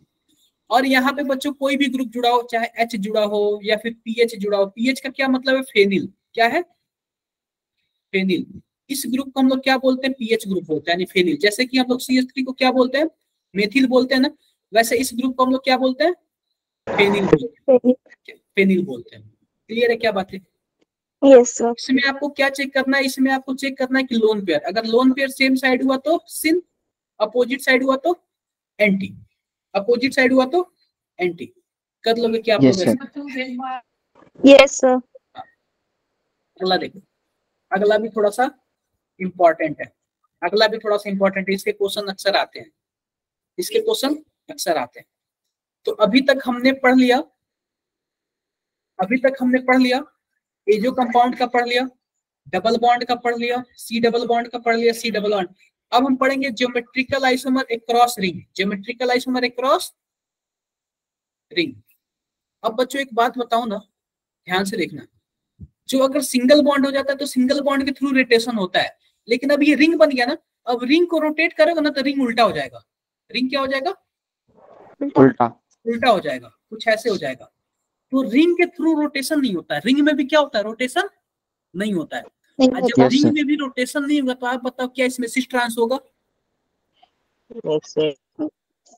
और यहाँ पे बच्चों कोई भी ग्रुप जुड़ा हो चाहे एच जुड़ा हो या फिर पीएच जुड़ा हो पीएच का क्या मतलब है? फेनिल क्या है? फेनिल इस ग्रुप को हम लोग क्या बोलते हैं? पीएच ग्रुप बोलते हैं यानी फेनिल जैसे कि हम लोग सी थ्री को क्या बोलते हैं? मेथिल बोलते हैं ना? वैसे इस ग्रुप को हम लोग क्या बोलते हैं? फेनिल बोलते हैं। फेनिल बोलते हैं। क्लियर है क्या बात है? यस सर इसमें आपको क्या चेक करना है? इसमें आपको चेक करना है कि लोन पेयर अगर लोन पेयर सेम साइड हुआ तो सिन अपोजिट साइड हुआ तो एंटी अपोजिट साइड हुआ तो एंटी। कर लोगे क्या आप? यस सर अगला देखो। अगला भी थोड़ा सा इंपॉर्टेंट है। अगला भी थोड़ा सा इंपॉर्टेंट है। इसके क्वेश्चन अक्सर आते हैं। इसके क्वेश्चन अक्सर आते हैं। तो अभी तक हमने पढ़ लिया। अभी तक हमने पढ़ लिया। एजो कंपाउंड का पढ़ लिया डबल बॉन्ड का पढ़ लिया सी डबल बॉन्ड का पढ़ लिया सी डबल बॉन्ड अब हम पढ़ेंगे geometrical isomer across ring geometrical isomer across ring अब बच्चों एक बात बताऊँ ना ध्यान से देखना। जो अगर सिंगल बॉन्ड हो जाता है तो सिंगल बॉन्ड के थ्रू रोटेशन होता है। लेकिन अब ये रिंग बन गया ना अब रिंग को रोटेट करोगे ना तो रिंग उल्टा हो जाएगा। रिंग क्या हो जाएगा? उल्टा। उल्टा हो जाएगा। कुछ ऐसे हो जाएगा। तो रिंग के थ्रू रोटेशन नहीं होता है। रिंग में भी क्या होता है? रोटेशन नहीं होता है। जब Yes, रिंग में भी रोटेशन नहीं होगा तो आप बताओ क्या इसमें सिस ट्रांस होगा? Yes,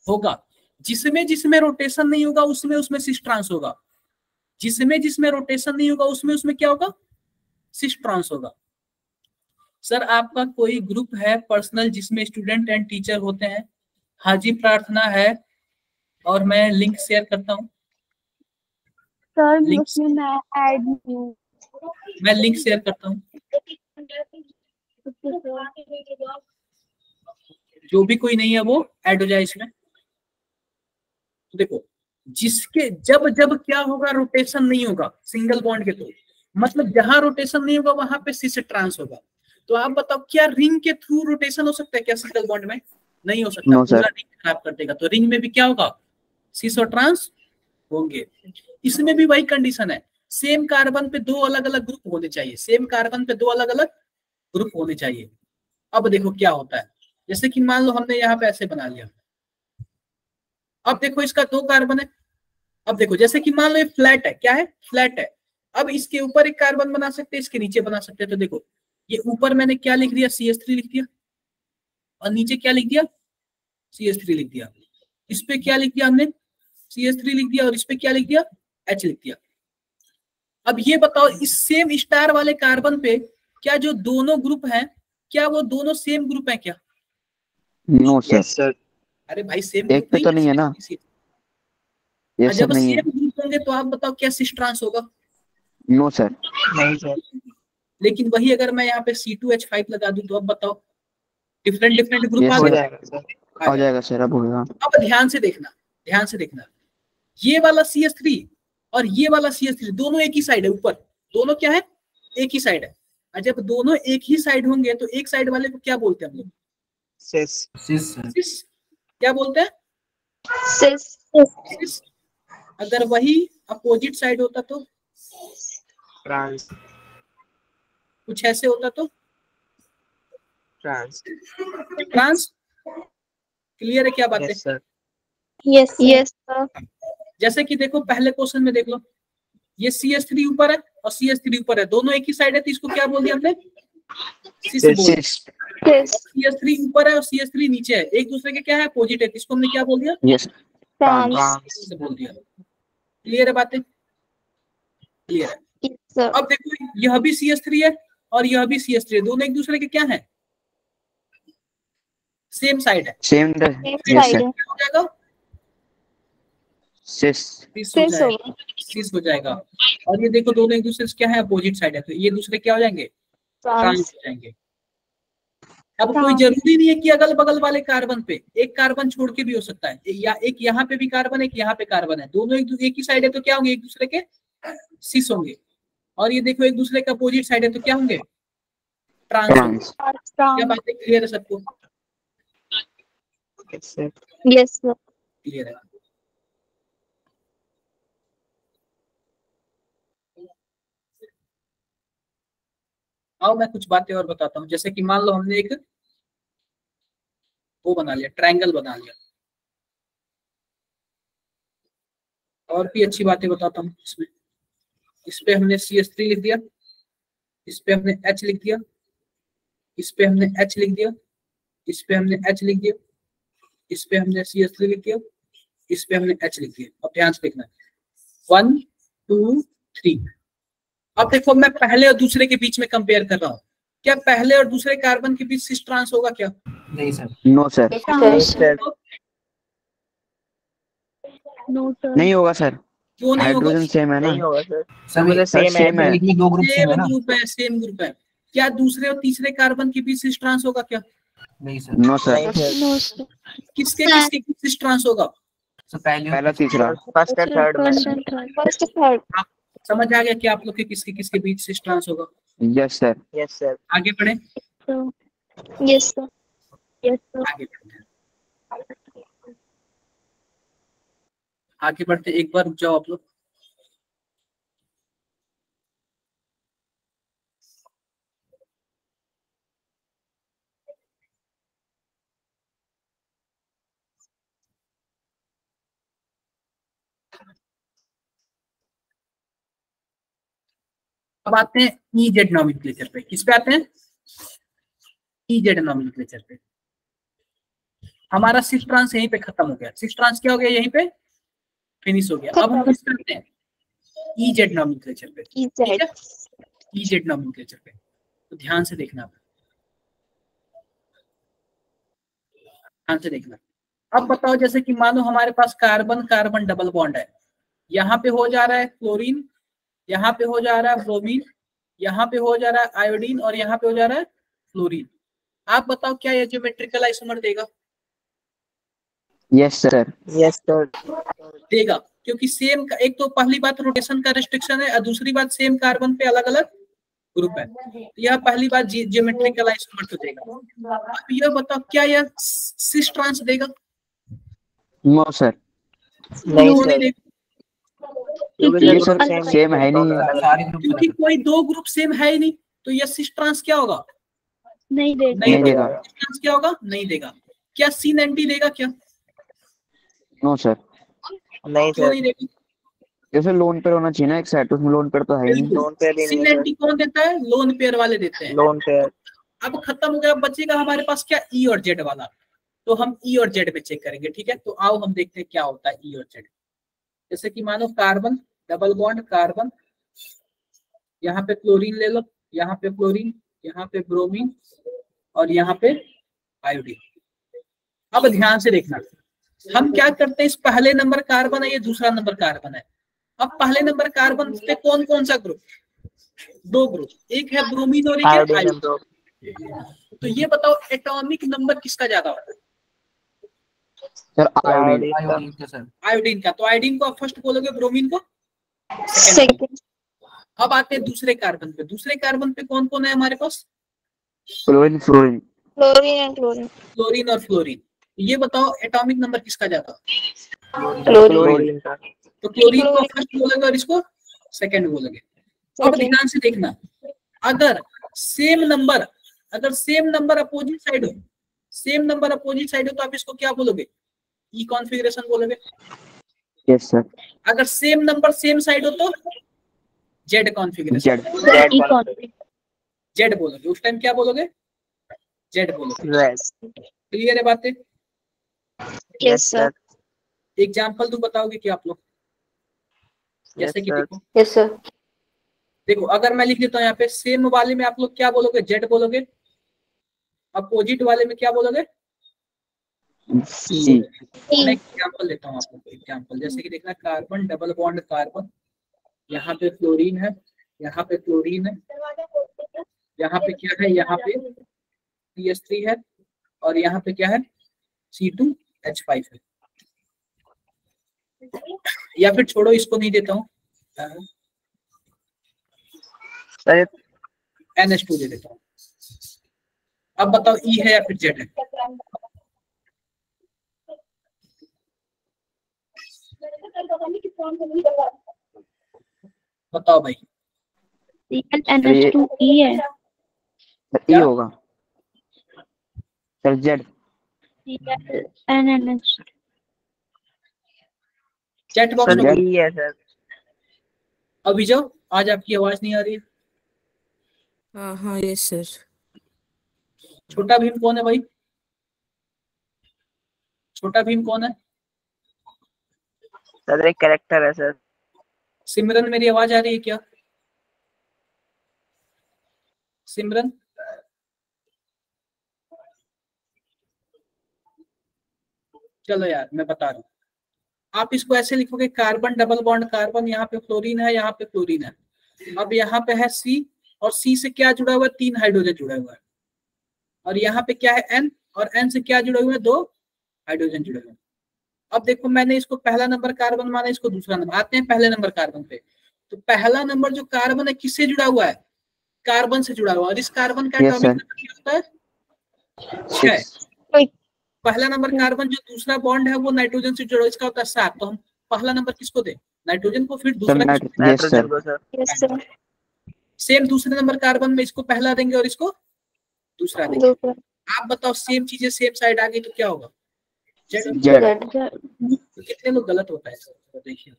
होगा। जिसमें जिसमें रोटेशन नहीं होगा उसमें उसमें सिस ट्रांस होगा। जिसमें जिसमें रोटेशन नहीं होगा उसमें उसमें क्या होगा? सिस ट्रांस होगा। सर आपका कोई ग्रुप है पर्सनल जिसमें स्टूडेंट एंड टीचर होते हैं? हाजी प्रार्थना है और मैं लिंक शेयर करता हूँ। सर मैं ऐड हूँ मैं लिंक शेयर करता हूँ। जो भी कोई नहीं है वो ऐड हो जाए इसमें। तो देखो जिसके जब जब क्या होगा रोटेशन नहीं होगा सिंगल बॉन्ड के थ्रू मतलब जहाँ रोटेशन नहीं होगा वहाँ पे सिस ट्रांस होगा। तो आप बताओ क्या रिंग के थ्रू रोटेशन हो सकता है क्या सिंगल बॉन्ड में? नहीं हो सकता। No, पूरा रिंग खराब कर देगा। तो रिंग में भी क्या होगा? सिस और ट्रांस होंगे। इसमें भी वही कंडीशन है। सेम कार्बन पे दो अलग अलग ग्रुप होने चाहिए। सेम कार्बन पे दो अलग अलग ग्रुप होने चाहिए। अब देखो क्या होता है। जैसे कि मान लो हमने यहाँ पे ऐसे बना लिया। अब देखो इसका दो कार्बन है। अब देखो, जैसे कि मान लो ये फ्लैट है। क्या है? फ्लैट है। अब इसके ऊपर एक कार्बन बना सकते हैं, इसके नीचे बना सकते हैं। तो देखो, ये ऊपर मैंने क्या लिख दिया? सी एस थ्री लिख दिया। और नीचे क्या लिख दिया? सी एस थ्री लिख दिया। इस पे क्या लिख दिया हमने? सी लिख दिया और इस पे क्या लिख दिया? एच लिख दिया। अब ये बताओ इस सेम स्टार वाले कार्बन पे क्या जो दोनों ग्रुप हैं क्या वो दोनों सेम ग्रुप हैं क्या? नो सर Yes, अरे भाई सेम एक पे तो नहीं है ना। ये सब जब नहीं है। सेम ग्रुप होंगे तो आप बताओ क्या सिस ट्रांस होगा? नो सर नहीं सर लेकिन वही अगर मैं यहाँ पे सी टू एच फाइव लगा दूँ तो अब बताओ। डिफरेंट डिफरेंट ग्रुप आ जाएगा सर आ जाएगा सर अब होगा। अब ध्यान से देखना ध्यान से देखना। ये वाला सी एस थ्री और ये वाला सी एस थ्री दोनों एक ही साइड है ऊपर। दोनों क्या है? एक ही साइड है। और जब दोनों एक ही साइड होंगे तो एक साइड वाले को क्या बोलते हैं हम लोग? क्या बोलते हैं? सिस सिस अगर वही अपोजिट साइड होता तो? Trans. कुछ ऐसे होता तो? Trans. ट्रांस क्लियर है क्या बात? है Yes. यस यस सर जैसे कि देखो पहले क्वेश्चन में देख लो। ये सी एस थ्री ऊपर है और सी एस थ्री ऊपर है। दोनों एक ही साइड है तो इसको क्या बोल दिया हमने? सी एस थ्री ऊपर है और सी एस थ्री नीचे है। एक दूसरे के क्या है? अपोजिट है इसको हमने क्या बोल दिया? बोल दिया। क्लियर है बातें? क्लियर है। Yes, अब देखो यह भी सी एस थ्री है और यह भी सी एस थ्री है। दोनों एक दूसरे के क्या है? सेम साइड है। सेम हो जाएगा? Cis हो जाएगा। हो और ये देखो दोनों एक दूसरे से क्या है? अपोजिट साइड है। तो ये दूसरे क्या हो जाएँगे? ट्रांस हो जाएँगे। अब कोई हाँ। ज़रूरी नहीं है कि अगल बगल वाले कार्बन पे एक कार्बन छोड़ के भी हो सकता है। या एक यहाँ पे भी कार्बन एक यहाँ पे कार्बन है। दोनों एक, एक ही साइड है तो क्या होंगे? एक दूसरे के सिस होंगे। और ये देखो एक दूसरे का अपोजिट साइड है तो क्या होंगे? ट्रांस क्या. बातें क्लियर है सबको. क्लियर है। आओ, मैं कुछ बातें और बताता हूँ। जैसे कि मान लो हमने एक वो बना लिया ट्रायंगल बना लिया। और भी अच्छी बातें बताता हूँ इसमें। इस पे हमने सी एस थ्री लिख दिया, इस पे हमने एच लिख दिया, इस पे हमने एच लिख दिया, इस पे हमने एच लिख दिया, इस पे हमने सी एस थ्री लिख दिया, इस पे हमने एच लिख दिया। अब ध्यान से देखना। वन टू थ्री अब देखो मैं पहले और दूसरे के बीच में कंपेयर कर रहा हूँ। क्या पहले और दूसरे कार्बन के बीच सिस ट्रांस होगा क्या? नहीं सर. No, sir. नहीं होगा सर क्यों नहीं होगा? हाइड्रोजन सेम है ना। नहीं सर सर सर सेम है दो ग्रुप सेम है ना। ग्रुप है सेम ग्रुप है। क्या दूसरे और तीसरे कार्बन के बीच सिस ट्रांस होगा क्या? नहीं सर नहीं सर किसके किसके बीच सिस ट्रांस होगा? सर पहले पहला तीसरा। फ़र्स्ट थर्ड में। First समझ आ गया कि आप लोग के किसके किसके बीच से ट्रांस होगा? यस सर यस सर आगे बढ़े। यस सर यस सर आगे बढ़ते हैं। आगे बढ़ते एक बार जाओ आप लोग। अब आते हैं ई जेड नॉमिनक्लेचर पे। किस पे आते हैं? ई जेड नॉमिनक्लेचर पे। हमारा सिक्स ट्रांस यहीं पे खत्म हो गया। सिक्स ट्रांस क्या हो गया यहीं पे? फिनिश हो गया। अब हम किस आते हैं? ई जेड नॉमिनक्लेचर पे। ई जेड नॉमिनक्लेचर पे। तो ध्यान से देखना ध्यान से देखना। अब बताओ जैसे कि मानो हमारे पास कार्बन कार्बन डबल बॉन्ड है। यहाँ पे हो जा रहा है क्लोरीन यहाँ पे हो जा रहा है ब्रोमीन यहाँ पे हो जा रहा है आयोडीन और यहाँ पे हो जा रहा है फ्लोरीन आप बताओ क्या ये ज्योमेट्रिकल आइसोमर देगा? Yes sir. यस सर देगा क्योंकि सेम एक तो पहली बात रोटेशन का रेस्ट्रिक्शन है और दूसरी बात सेम कार्बन पे अलग अलग ग्रुप है। तो यह पहली बात ज्योमेट्रिकल आइसोमर तो देगा। अब यह बताओ क्या यह सिस ट्रांस देगा? No sir. नहीं देगा? क्योंकि ये ये सर सेम है नहीं। सारे क्योंकि कोई दो ग्रुप सेम है ही नहीं तो यह सिस ट्रांस क्या होगा? नहीं देगा। नहीं देगा। ट्रांस क्या होगा? नहीं देगा। क्या सी एंटी देगा क्या? No sir. नहीं सर नहीं देगा? जैसे लोन पेयर होना चाहिए ना एक साइड उसमें लोन पेयर तो है ही नहीं। लोन पे भी नहीं है। एंटी कौन देता है? लोन पेयर वाले देते हैं। लोन पे अब खत्म हो गया बचेगा हमारे पास क्या? ई और जेड वाला। तो हम ई और जेड पे चेक करेंगे ठीक है? तो आओ हम देखते हैं क्या होता है ई और जेड जैसे कि मानो कार्बन डबल बॉन्ड कार्बन। यहाँ पे क्लोरीन ले लो यहाँ पे क्लोरीन यहाँ पे ब्रोमीन और यहाँ पे आयोडीन अब ध्यान से देखना हम क्या करते हैं? इस पहले नंबर कार्बन है ये दूसरा नंबर कार्बन है। अब पहले नंबर कार्बन पे कौन कौन सा ग्रुप दो ग्रुप एक है ब्रोमीन और एक है आयोडीन तो ये बताओ एटॉमिक नंबर किसका ज़्यादा होता है? सर आयोडीन आयोडीन का। सर आयोडीन का। तो आयोडीन को आप फ़र्स्ट बोलोगे ब्रोमीन को? Second. अब आते हैं दूसरे कार्बन पे। दूसरे कार्बन पे कौन कौन है हमारे पास? Fluorine fluorine and chlorine. Chlorine और फ्लोरीन ये बताओ एटॉमिक नंबर किसका जाता. तो क्लोरीन को फ़र्स्ट बोलोगे और इसको सेकंड बोलोगे। अब ध्यान से देखना। अगर सेम नंबर अगर सेम नंबर अपोजिट साइड हो सेम नंबर अपोजिट साइड हो तो आप इसको क्या बोलोगे? ई कॉन्फ़िगरेशन बोलोगे? यस सर अगर सेम नंबर सेम साइड हो तो जेड कॉन्फ़िगरेशन जेड E बोलोगे। उस टाइम क्या बोलोगे? जेड बोलोगे। क्लियर है बातें? Yes, sir. एग्ज़ाम्पल तो बताओगे कि आप लोग? जैसे कि देखो। यस सर देखो अगर मैं लिख देता हूँ यहाँ पे सेम वाले में आप लोग क्या बोलोगे? जेड बोलोगे? अपोजिट वाले में क्या बोलोगे? सी मैं एग्जांपल देता हूँ आपको एग्जांपल जैसे कि देखना कार्बन डबल बॉन्ड कार्बन यहाँ पे फ्लोरीन है यहाँ पे क्लोरीन है यहाँ पे क्या है यहाँ पे सी एस थ्री है और यहाँ पे क्या है सी टू एच फाइव है. या फिर छोड़ो इसको नहीं देता हूँ. एन एच टू दे देता हूँ. अब बताओ ई है या फिर जेड है? बताओ भाई। एच है। ई होगा। Sir Z N N chat box में यही है सर अभी जाओ आज आपकी आवाज़ नहीं आ रही। है हाँ हाँ यस सर छोटा भीम कौन है भाई? छोटा भीम कौन है? सर, एक कैरेक्टर है सर। सिमरन, मेरी आवाज़ आ रही है क्या? सिमरन? चलो यार, मैं बता रहा हूँ। आप इसको ऐसे लिखोगे कार्बन डबल बॉन्ड कार्बन यहाँ पे फ्लोरीन है, यहाँ पे क्लोरीन है। अब यहाँ पे है सी और सी से क्या जुड़ा हुआ है? तीन हाइड्रोजन जुड़ा हुआ है। और यहाँ पे क्या है एन और एन से क्या जुड़े हुए हैं? दो हाइड्रोजन जुड़े हुए हैं। अब देखो मैंने इसको पहला नंबर कार्बन माना इसको दूसरा नंबर। आते हैं पहले नंबर कार्बन पे। तो पहला नंबर जो कार्बन है किससे जुड़ा हुआ है? कार्बन से जुड़ा हुआ है। और इस कार्बन का एटॉमिक नंबर क्या होता है? छह। पहला नंबर कार्बन जो दूसरा बॉन्ड है वो नाइट्रोजन से जुड़ा इसका होता है सात। तो हम पहला नंबर किसको दे? नाइट्रोजन को फिर दूसरा सेम दूसरे नंबर कार्बन में इसको पहला देंगे और इसको दूसरा देंगे। आप बताओ सेम चीज़ें सेम साइड आ गई तो क्या होगा? जेड जेड जेड तो कितने लोग गलत होता है देखिए।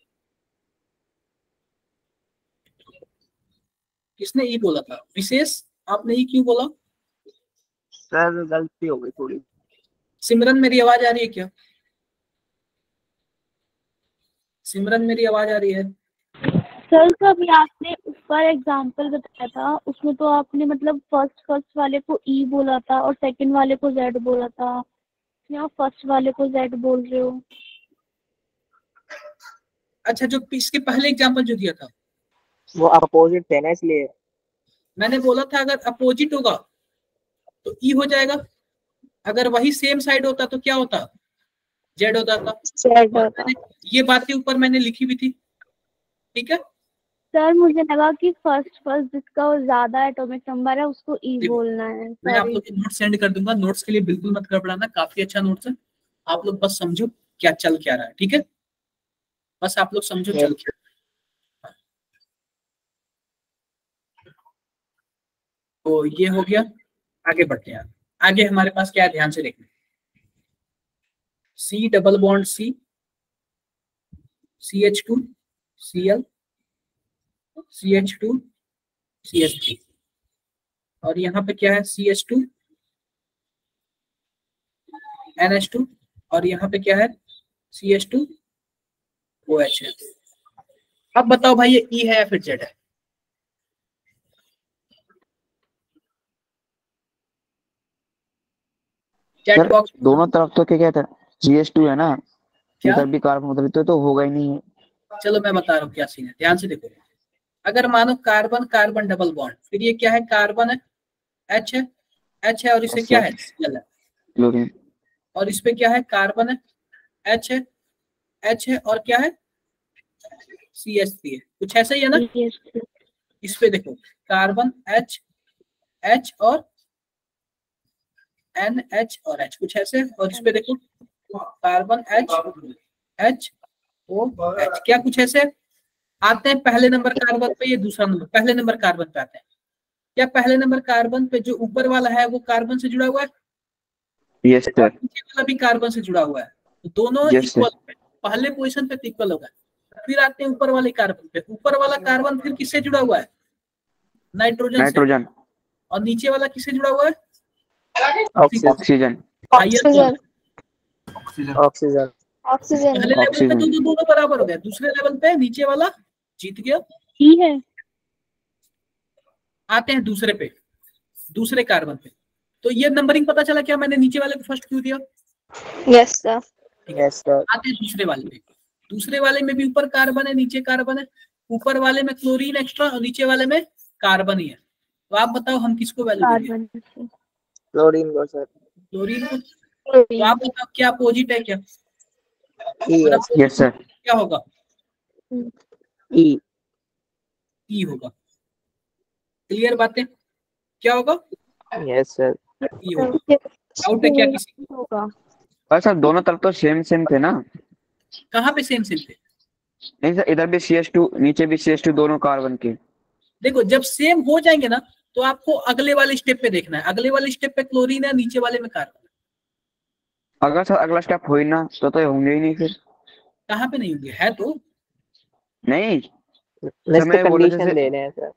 किसने ई बोला था? विशेष आपने ई क्यों बोला? सर गलती हो गई थोड़ी। सिमरन मेरी आवाज़ आ रही है क्या? सिमरन मेरी आवाज़ आ रही है। सर तो अभी आपने ऊपर एग्जांपल बताया था। उसमें तो आपने मतलब फ़र्स्ट फ़र्स्ट वाले को ई बोला था और सेकंड वाले को जेड बोला था। यहाँ फ़र्स्ट वाले को जेड बोल रहे हो? अच्छा जो इसके पहले एग्जांपल जो दिया था। वो अपोजिट थे ना इसलिए। मैंने बोला था अगर अपोजिट होगा तो ई हो जाएगा। अगर वही सेम साइड होता तो क्या होता? जेड होता था जेड होता। ये बातें ऊपर मैंने लिखी भी थी। ठीक है? सर मुझे लगा कि फ़र्स्ट फ़र्स्ट जिसका ज़्यादा एटॉमिक नंबर है उसको ई देखो, बोलना है। मैं आप लोग को नोट सेंड कर दूँगा। नोट्स के लिए बिल्कुल मत घबराना। काफ़ी अच्छा नोट्स है आप लोग बस समझो क्या चल क्या रहा है ठीक है? बस आप लोग समझो चल क्या तो ये हो गया। आगे बढ़ते हैं आगे हमारे पास क्या है? ध्यान से देखना। C double bond C C H two C L C H two C H three और यहाँ पे क्या है? C H two N H two और यहाँ पे क्या है? C H two O H है अब बताओ भाई ये ई है या फिर जेड है? चैट बॉक्स दोनों तरफ़ तो क्या कहता है? जी एस टू है ना? क्या? इधर भी कार्बन उधर तो, तो होगा ही नहीं। है चलो मैं बता रहा हूँ क्या सीन है। ध्यान से देखो। अगर मानो कार्बन कार्बन डबल बॉन्ड फिर ये क्या है? कार्बन है एच है एच है और इसे क्या है? है और इस पे क्या है? कार्बन है एच है एच है और क्या है? सी एच सी है। कुछ ऐसा ही है ना? इस पे देखो। कार्बन एच एच और एन एच और एच कुछ ऐसे और इस पे देखो। Carbon H H O H क्या कुछ ऐसे? आते हैं पहले नंबर कार्बन पे ये दूसरा नंबर पहले नंबर कार्बन पे आते हैं। क्या पहले नंबर कार्बन पे जो ऊपर वाला है वो कार्बन से जुड़ा हुआ है? यस सर नीचे वाला भी कार्बन से जुड़ा हुआ है। तो दोनों Yes. इक्वल पहले पोजिशन पे इक्वल होगा। फिर आते हैं ऊपर वाले कार्बन पे। ऊपर वाला कार्बन फिर किससे जुड़ा हुआ है? नाइट्रोजन नाइट्रोजन और नीचे वाला किससे जुड़ा हुआ है? Oxygen oxygen oxygen oxygen oxygen oxygen पहले लेवल पे तो दोनों बराबर हो गया दूसरे लेवल पे नीचे वाला जीत गया? ई है। आते हैं दूसरे पे दूसरे कार्बन पे। तो ये नंबरिंग पता चला क्या? मैंने नीचे वाले को फ़र्स्ट क्यों दिया? यस सर यस सर आते हैं दूसरे वाले पे। दूसरे वाले में भी ऊपर कार्बन है नीचे कार्बन है। ऊपर वाले में क्लोरीन एक्स्ट्रा और नीचे वाले में कार्बन ही है। तो आप बताओ हम किसको वैल्यू देंगे क्लोरीन को सर क्लोरीन को? तो आप बताओ क्या अपोजिट है क्या? यस यस सर क्या होगा? ई ई होगा। क्लियर बातें? क्या होगा? यस सर ई होगा। डाउट है क्या किसी होगा। सर दोनों तरफ़ तो सेम सेम थे ना? कहाँ पे सेम सेम थे? नहीं सर इधर भी सी एच टू नीचे भी सी एच टू दोनों कार्बन के। देखो जब सेम हो जाएँगे ना तो आपको अगले वाले स्टेप पे देखना है। अगले वाले स्टेप पे क्लोरीन है नीचे वाले में कार्बन अगर सर अगला स्टेप हो ही ना तो तो होंगे ही नहीं फिर। कहाँ पे नहीं होंगे? है तो नहीं। बोला जैसे- दे रहे हैं सर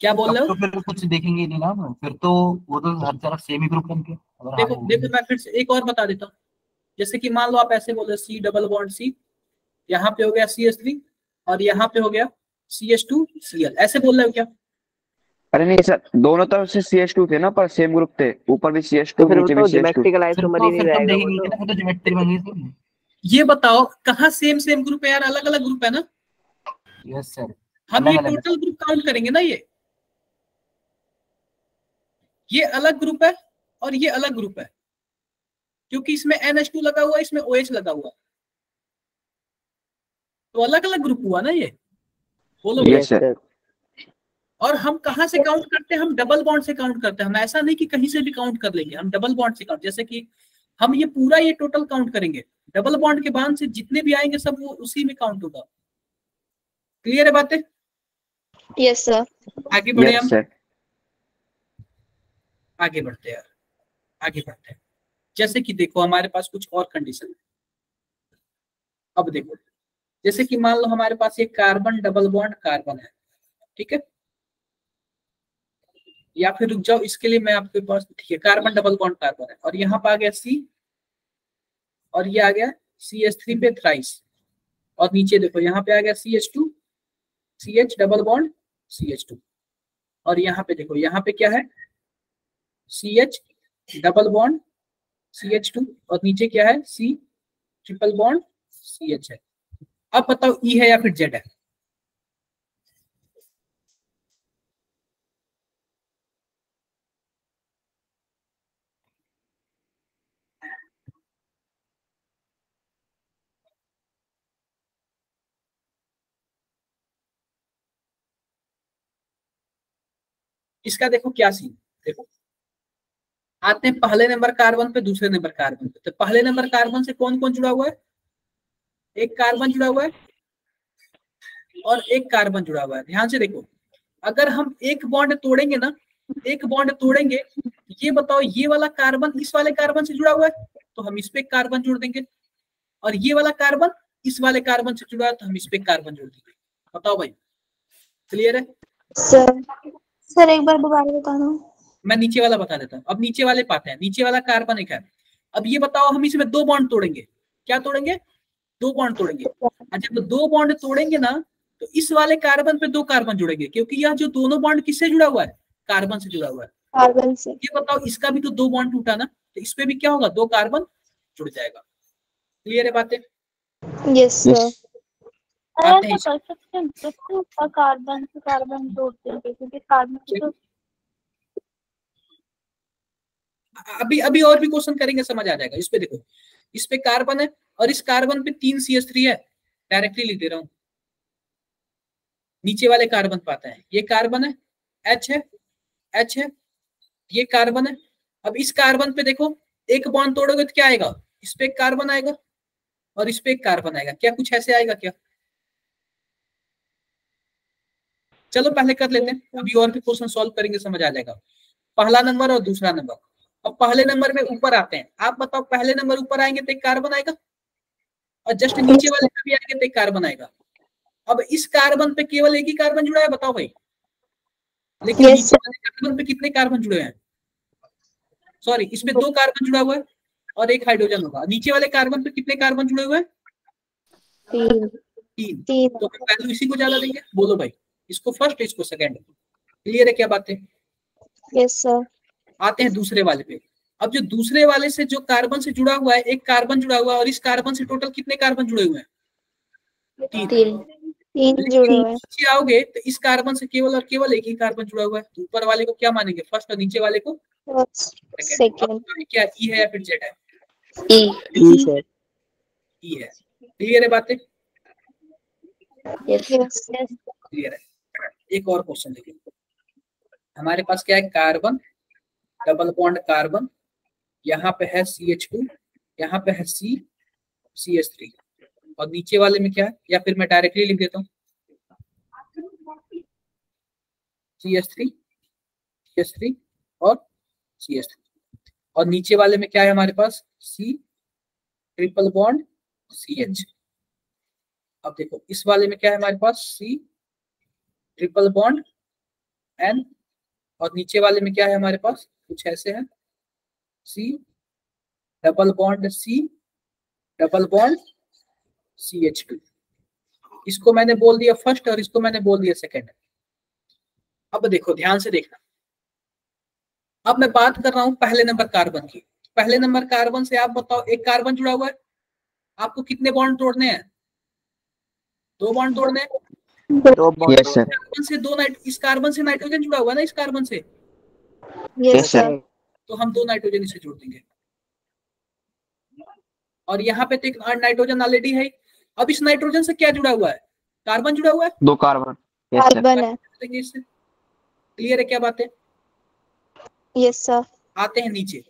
क्या बोल रहे तो हो फिर कुछ देखेंगे नहीं ना फिर तो वो तो हर तरफ़ सेम ही ग्रुप देखो देखो मैं फिर एक और बता देता हूँ। जैसे कि मान लो आप ऐसे बोले सी डबल बॉन्ड सी यहाँ पे हो गया सी एस थ्री और यहाँ पे हो गया C H two C L ऐसे बोल रहे हो क्या? अरे नहीं सर दोनों तरफ़ से सी एच टू थे ना पर सेम ग्रुप थे। ऊपर भी सी तो टू फिर नीचे तो भी सी एच टू तो तो तो तो। ये बताओ कहाँ सेम सेम ग्रुप है यार? अलग अलग ग्रुप है ना? यस सर हम ये टोटल ग्रुप काउंट करेंगे ना ये? ये अलग ग्रुप है और ये अलग ग्रुप है। क्योंकि इसमें NH2 लगा हुआ है इसमें OH लगा हुआ। है तो अलग अलग ग्रुप हुआ ना ये? बोलो Yes, और हम कहाँ से काउंट करते हैं? हम डबल बॉन्ड से काउंट करते हैं। हम ऐसा नहीं कि कहीं से भी काउंट कर लेंगे। हम डबल बॉन्ड से काउंट जैसे कि हम ये पूरा ये टोटल काउंट करेंगे। डबल बॉन्ड के बाद से जितने भी आएँगे सब वो उसी में काउंट होगा। क्लियर है बातें? यस सर आगे बढ़े यस हम। सर आगे बढ़ते हैं। यार आगे बढ़ते हैं। जैसे कि देखो हमारे पास कुछ और कंडीशन है। अब देखो जैसे कि मान लो हमारे पास ये कार्बन डबल बॉन्ड कार्बन है ठीक है? या फिर रुक जाओ इसके लिए मैं आपके पास ठीक है कार्बन डबल बॉन्ड कार्बन है। और यहाँ पे आ गया सी और ये आ गया सी एस थ्री पे थ्राइस और नीचे देखो यहाँ पे आ गया C S two C H double bond C H two और यहाँ पे देखो, यहाँ पे क्या है? C H double bond C H two और नीचे क्या है? C triple bond C H है। अब बताओ ई है या फिर जेड है? इसका देखो क्या सीन देखो। आते हैं पहले नंबर कार्बन पे, दूसरे नंबर कार्बन पे। तो पहले नंबर कार्बन से कौन कौन जुड़ा हुआ है? एक कार्बन जुड़ा हुआ है और एक कार्बन जुड़ा हुआ है। ध्यान से देखो। अगर हम एक बॉन्ड तोड़ेंगे ना, एक बॉन्ड तोड़ेंगे, ये बताओ, ये वाला कार्बन इस वाले कार्बन से जुड़ा हुआ है तो हम इस पे कार्बन जोड़ देंगे। और ये वाला कार्बन इस वाले कार्बन से जुड़ा है तो हम इस पे कार्बन जोड़ देंगे। बताओ भाई। क्लियर है? सर एक बार दोबारा बता दो। मैं नीचे वाला बता देता हूँ। अब नीचे वाले पाते हैं। नीचे वाला कार्बन एक है अब ये बताओ हम इसमें दो बॉन्ड तोड़ेंगे। क्या तोड़ेंगे? दो बॉन्ड तोड़ेंगे। अच्छा तो दो बॉन्ड तोड़ेंगे ना तो इस वाले कार्बन पे दो कार्बन जुड़ेंगे क्योंकि यह जो दोनों बॉन्ड किससे जुड़ा हुआ है? कार्बन से जुड़ा हुआ है। कार्बन से। ये बताओ इसका भी तो दो बॉन्ड टूटा ना तो इस पे भी क्या होगा? दो कार्बन जुड़ जाएगा। क्लियर है बातें? यस सर कार्बन से कार्बन जोड़ देंगे क्योंकि कार्बन तो अभी अभी और भी क्वेश्चन करेंगे समझ आ जाएगा। इस पे देखो इस पे कार्बन है और इस कार्बन पे तीन सी एस थ्री है। डायरेक्टली लिख दे रहा हूँ। नीचे वाले कार्बन पे आता है। ये कार्बन है एच है एच है ये कार्बन है। अब इस कार्बन पे देखो एक बॉन्ड तोड़ोगे तो क्या आएगा? इस पे एक कार्बन आएगा और इस पे एक कार्बन आएगा। क्या कुछ ऐसे आएगा क्या? चलो पहले कर लेते हैं। अभी और भी क्वेश्चन सॉल्व करेंगे समझ आ जाएगा। पहला नंबर और दूसरा नंबर अब पहले नंबर में ऊपर आते हैं। आप बताओ पहले नंबर ऊपर आएँगे तो एक कार्बन आएगा और जस्ट नीचे वाले पे भी आएँगे तो एक कार्बन आएगा अब इस कार्बन पे केवल एक ही कार्बन जुड़ा है बताओ भाई। लेकिन Yes, वाले कार्बन पे कितने कार्बन जुड़े हैं? सॉरी इसमें दो कार्बन जुड़ा हुआ है और एक हाइड्रोजन होगा। नीचे वाले कार्बन पे कितने कार्बन जुड़े हुए हैं? तीन। तीन। तो वैल्यू इसी को ज़्यादा देंगे? बोलो भाई। इसको फ़र्स्ट इसको सेकंड क्लियर है क्या बातें? यस सर आते हैं दूसरे वाले पे। अब जो दूसरे वाले से जो कार्बन से जुड़ा हुआ है एक कार्बन जुड़ा हुआ है और इस कार्बन से टोटल कितने कार्बन जुड़े हुए हैं? तीन। तीन। तीन जुड़े हुए हैं। आओगे तो इस कार्बन से केवल और केवल एक ही कार्बन जुड़ा हुआ है। तो ऊपर वाले को क्या मानेंगे? फ़र्स्ट और नीचे वाले को? सेकंड क्या? ई है या फिर जेड है? ई ई सर ई है। क्लियर है बातें? यस यस क्लियर है। एक और क्वेश्चन देखिए। हमारे पास क्या है? कार्बन डबल बॉन्ड कार्बन यहाँ पे है सी एच टू यहाँ पे है सी सी एच थ्री और नीचे वाले में क्या है? या फिर मैं डायरेक्टली लिख देता हूँ। C H three C H three और सी एच थ्री और नीचे वाले में क्या है हमारे पास? C triple bond C H अब देखो, इस वाले में क्या है हमारे पास? सी ट्रिपल बॉन्ड एन और नीचे वाले में क्या है हमारे पास? कुछ ऐसे है। C double bond C double bond C H two इसको मैंने बोल दिया फ़र्स्ट और इसको मैंने बोल दिया सेकंड अब देखो, ध्यान से देखना। अब मैं बात कर रहा हूँ पहले नंबर कार्बन की। पहले नंबर कार्बन से आप बताओ, एक कार्बन जुड़ा हुआ है। आपको कितने बॉन्ड तोड़ने हैं? दो बॉन्ड तोड़ने हैं? दो यस सर कार्बन से दो नाइट इस कार्बन से नाइट्रोजन जुड़ा हुआ ना इस कार्बन से? यस Yes, तो हम दो नाइट्रोजन इसे जोड़ देंगे। और यहाँ पे तो एक नाइट्रोजन ऑलरेडी है। अब इस नाइट्रोजन से क्या जुड़ा हुआ है? कार्बन जुड़ा हुआ है? दो कार्बन कार्बन है। क्लियर है क्या बात? है यस सर आते हैं नीचे।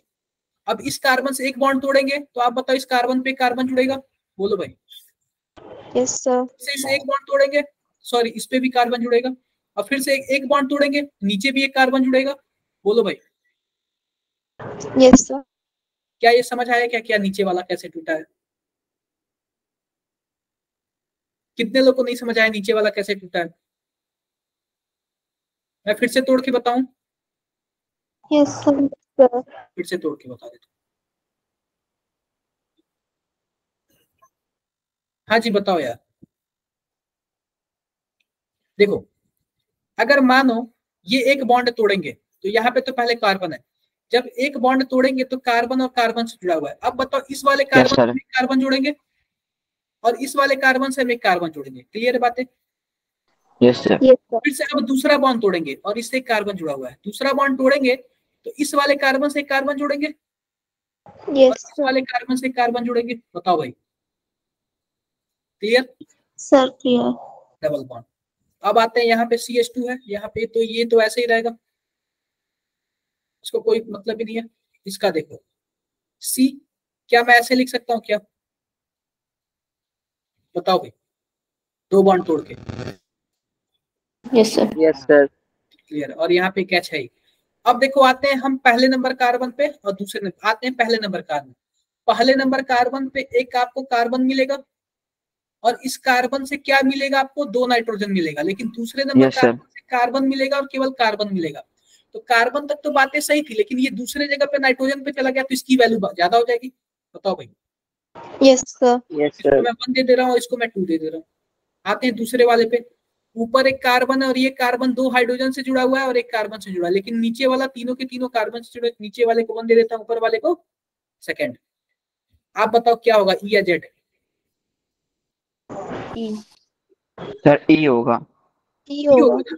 अब इस कार्बन से एक बॉन्ड तोड़ेंगे तो आप बताओ इस कार्बन पे कार्बन जुड़ेगा? बोलो भाई। यस सर से इसे एक बॉन्ड तोड़ेंगे सॉरी इस पे भी कार्बन जुड़ेगा। और फिर से एक, एक बॉन्ड तोड़ेंगे नीचे भी एक कार्बन जुड़ेगा। बोलो भाई। यस सर क्या ये समझ आया क्या? क्या नीचे वाला कैसे टूटा है? कितने लोग को नहीं समझ आया नीचे वाला कैसे टूटा है? मैं फिर से तोड़ के बताऊँ? यस सर फिर से तोड़ के बता देता हूँ। हाँ जी बताओ यार। देखो अगर मानो ये एक बॉन्ड तोड़ेंगे तो यहाँ पे तो पहले कार्बन है। जब एक बॉन्ड तोड़ेंगे तो कार्बन और कार्बन से जुड़ा हुआ है। अब बताओ इस वाले कार्बन से हम कार्बन जोड़ेंगे और इस वाले कार्बन से हम एक कार्बन जोड़ेंगे। क्लियर है बातें? यस सर फिर से अब दूसरा बॉन्ड तोड़ेंगे और इससे कार्बन जुड़ा हुआ है। दूसरा बॉन्ड तोड़ेंगे तो इस वाले कार्बन से एक कार्बन जोड़ेंगे इस वाले कार्बन से कार्बन जोड़ेंगे? बताओ भाई। Clear sir clear double bond अब आते हैं यहाँ पे सी एच टू है यहाँ पे तो ये तो ऐसे ही रहेगा। इसको कोई मतलब ही नहीं है। इसका देखो। सी क्या मैं ऐसे लिख सकता हूँ क्या? बताओ भाई। दो बॉन्ड तोड़ के। Yes sir yes sir clear और यहाँ पे कैच है अब देखो आते हैं हम पहले नंबर कार्बन पे और दूसरे नंबर आते हैं पहले नंबर कार्बन पहले नंबर कार्बन पे एक आपको कार्बन मिलेगा। और इस कार्बन से क्या मिलेगा आपको? दो नाइट्रोजन मिलेगा लेकिन दूसरे नंबर Yes, कार्बन से कार्बन मिलेगा और केवल कार्बन मिलेगा। तो कार्बन तक तो बातें सही थी लेकिन ये दूसरे जगह पे नाइट्रोजन पे चला गया तो इसकी वैल्यू ज़्यादा हो जाएगी? बताओ भाई। यस सर यस इसको सर मैं वन दे दे रहा हूँ इसको मैं टू दे दे रहा हूँ। आते हैं दूसरे वाले पे। ऊपर एक कार्बन है और ये कार्बन दो हाइड्रोजन से जुड़ा हुआ है और एक कार्बन से जुड़ा है लेकिन नीचे वाला तीनों के तीनों कार्बन से जुड़े नीचे वाले को वन दे देता हूँ ऊपर वाले को। सेकेंड आप बताओ क्या होगा ई या जेड ई सर ई होगा। ई होगा।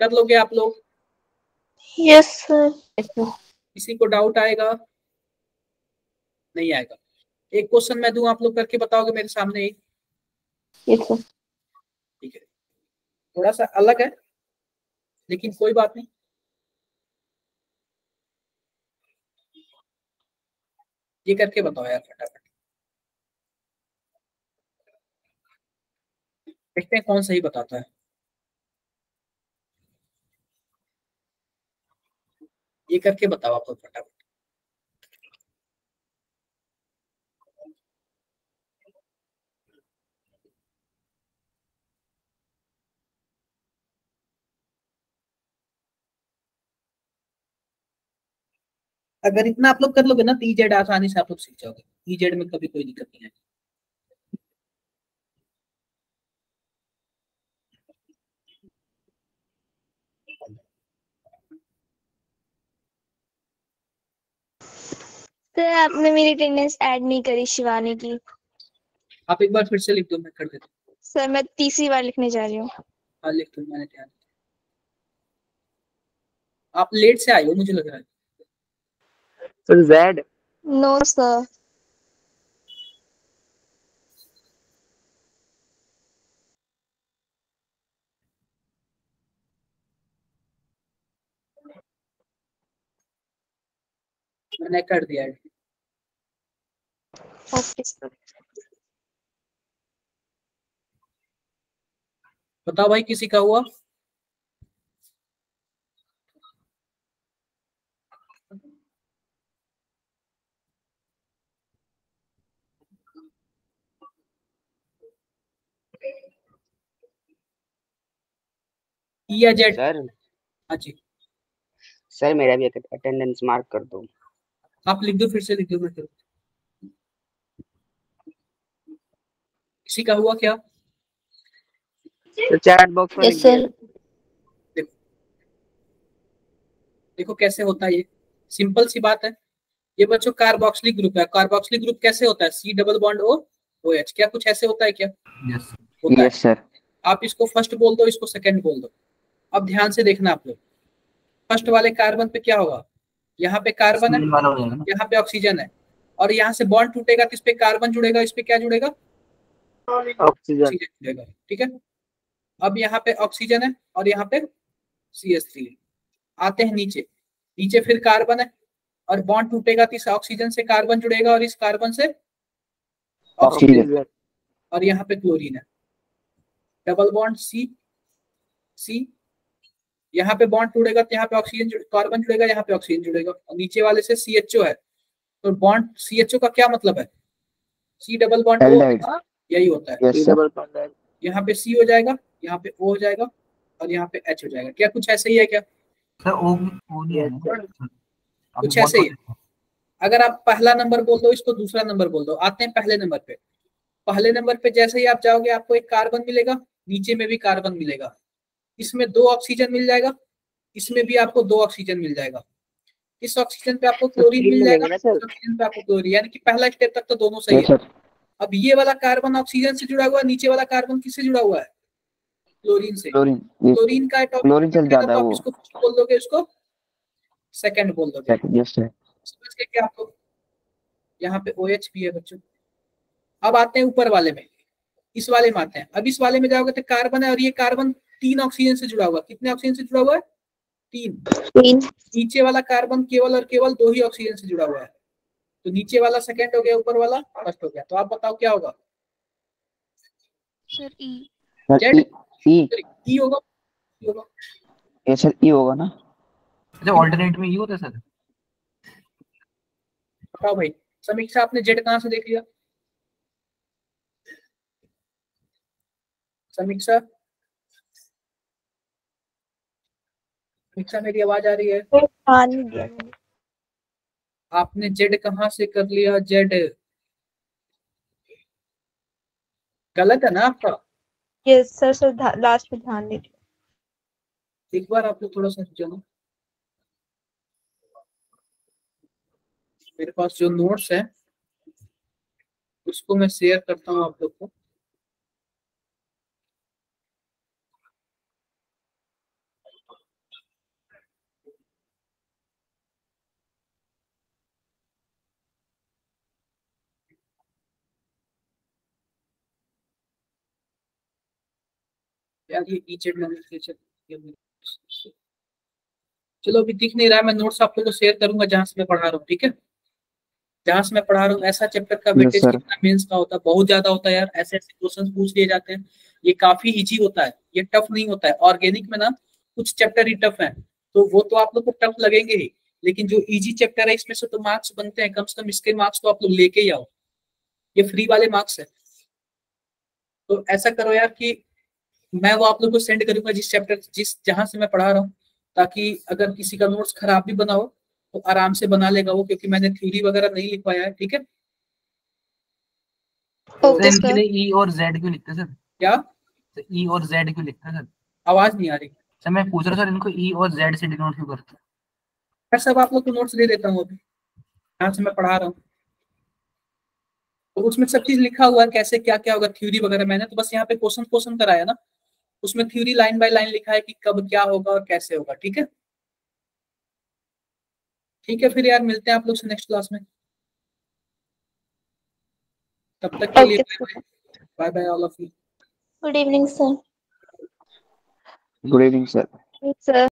कर लोगे आप लोग? यस सर किसी को डाउट आएगा? नहीं आएगा। एक क्वेश्चन मैं दूँ आप लोग करके बताओगे मेरे सामने ही। यस सर ठीक है। थोड़ा सा अलग है लेकिन कोई बात नहीं। ये करके बताओ यार फटाफट। देखते हैं कौन सही बताता है। ये करके बताओ आप लोग फटाफट। अगर इतना आप लोग कर लोगे ना तो ई जेड आसानी से आप लोग सीख जाओगे। ई जेड में कभी कोई दिक्कत नहीं है सर आपने मेरी अटेंडेंस ऐड नहीं करी शिवानी की। आप एक बार फिर से लिख दो मैं कर देता हूँ। सर मैं तीसरी बार लिखने जा रही हूँ। हाँ लिख दो मैंने ध्यान आप लेट से आए हो मुझे लग रहा है। सर जेड नो सर मैंने कर दिया है। ओके बताओ भाई किसी का हुआ? या जेड सर हाँ जी। सर मेरा भी अटेंडेंस मार्क कर दो। आप लिख दो फिर से लिख दो मैं कर। दूँ। किसी का हुआ क्या? चैट बॉक्स में यस सर देखो कैसे होता है ये। सिंपल सी बात है। ये बच्चों कार्बोक्सिलिक ग्रुप है। कार्बोक्सिलिक ग्रुप कैसे होता है? C double bond O O H क्या कुछ ऐसे होता है क्या? यस होता है। यस सर आप इसको फ़र्स्ट बोल दो इसको सेकंड बोल दो। अब ध्यान से देखना आप लोग। फ़र्स्ट वाले कार्बन पे क्या होगा? यहाँ पे कार्बन है यहाँ पे ऑक्सीजन है। और यहाँ से बॉन्ड टूटेगा इस पे कार्बन जुड़ेगा इस पे क्या जुड़ेगा? ऑक्सीजन जुड़ेगा ठीक है? अब यहाँ पे ऑक्सीजन है और यहाँ पे सी एस थ्री आते हैं नीचे। नीचे फिर कार्बन है और बॉन्ड टूटेगा तो इस ऑक्सीजन से कार्बन जुड़ेगा और इस कार्बन से ऑक्सीजन और यहाँ पे क्लोरीन है। डबल बॉन्ड सी सी यहाँ पे बॉन्ड टूटेगा तो यहाँ पे ऑक्सीजन कार्बन जुड़ेगा यहाँ पे ऑक्सीजन जुड़ेगा। और नीचे वाले से सी एच ओ है। तो बॉन्ड सी एच ओ का क्या मतलब है? सी डबल बॉन्ड यही होता है। यस डबल बॉन्ड यहाँ पे सी हो जाएगा यहाँ पे ओ हो जाएगा और यहाँ पे एच हो जाएगा। क्या कुछ ऐसे ही है क्या? ओ ओ है। कुछ ऐसे ही हो। अगर आप पहला नंबर बोल दो इसको दूसरा नंबर बोल दो। आते हैं पहले नंबर पे। पहले नंबर पे जैसे ही आप जाओगे आपको एक कार्बन मिलेगा नीचे में भी कार्बन मिलेगा। इसमें दो ऑक्सीजन मिल जाएगा इसमें भी आपको दो ऑक्सीजन मिल जाएगा। इस ऑक्सीजन पे आपको क्लोरीन मिल जाएगा ऑक्सीजन पे आपको क्लोरीन यानी कि पहला स्टेप तक तो दोनों सही है अब ये वाला कार्बन ऑक्सीजन से जुड़ा हुआ है नीचे वाला कार्बन किससे जुड़ा हुआ है? क्लोरीन से। क्लोरीन का क्लोरीन से number क्या ज़्यादा था, तो आप वो। इसको first बोल दोगे इसको? सेकंड बोल दोगे। यस सर समझ गए क्या आपको यहाँ पे OH भी है बच्चों। अब आते हैं ऊपर वाले में। इस वाले में आते हैं। अब इस वाले में जाओगे तो कार्बन है और ये कार्बन तीन ऑक्सीजन से जुड़ा हुआ है। कितने ऑक्सीजन से जुड़ा हुआ है? तीन। तीन। नीचे वाला कार्बन केवल और केवल दो ही ऑक्सीजन से जुड़ा हुआ है। तो नीचे वाला सेकंड हो गया ऊपर वाला फ़र्स्ट हो गया। तो आप बताओ क्या होगा? सर ई जेड ई ई ई होगा? E सर ई होगा ना? अच्छा ऑल्टरनेट में ये होता है सर बताओ भाई। समीक्षा आपने जेड कहाँ से देख लिया? समीक्षा समीक्षा मेरी आवाज़ आ रही है? आपने जेड कहाँ से कर लिया? जेड। गलत है ना आपका? यस सर सर लास्ट में ध्यान दीजिए एक बार आप लोग थोड़ा सा जानो मेरे पास जो नोट्स है उसको मैं शेयर करता हूँ आप लोग को। ये ईचेड चलो अभी दिख नहीं रहा है मैं नोट्स आप लोगों को शेयर करूँगा जहाँ से मैं पढ़ा रहा हूँ ठीक है? जहाँ से मैं पढ़ा रहा हूँ ऐसा चैप्टर का वेटेज कितना मेंस का होता है बहुत ज़्यादा होता है यार ऐसे ऐसे क्वेश्चंस पूछ लिए जाते हैं। ये काफ़ी इजी होता है ये टफ नहीं होता है। ऑर्गेनिक में ना कुछ चैप्टर ही टफ है। तो वो तो आप लोग को टफ लगेंगे ही लेकिन जो इजी चैप्टर है इसमें से तो मार्क्स बनते हैं। कम से कम इसके मार्क्स तो आप लोग लेके ही आओ। ये फ्री वाले मार्क्स है। तो ऐसा करो यार कि मैं वो आप लोग को सेंड करूँगा जिस चैप्टर जिस जहाँ से मैं पढ़ा रहा हूँ ताकि अगर किसी का नोट्स खराब भी बना हो तो आराम से बना लेगा वो क्योंकि मैंने थ्योरी वगैरह नहीं लिखवाया है ठीक है? लिए ई और जेड क्यों लिखते सर? क्या? तो ई और जेड क्यों लिखते हैं सर? आवाज़ नहीं आ रही। सर मैं पूछ रहा सर इनको ई और जेड से डिनोट क्यों करते हैं? मैं सब आप लोग को नोट्स दे देता हूँ अभी यहाँ से मैं पढ़ा रहा हूँ। तो उसमें सब चीज़ लिखा हुआ है कैसे क्या क्या होगा थ्योरी वगैरह मैंने तो बस यहाँ पे क्वेश्चन क्वेश्चन कराया ना। उसमें थ्योरी लाइन बाय लाइन लिखा है कि कब क्या होगा और कैसे होगा ठीक है? ठीक है फिर यार मिलते हैं आप लोग से नेक्स्ट क्लास में। तब तक के लिए bye bye all of you good evening sir good evening sir Sir.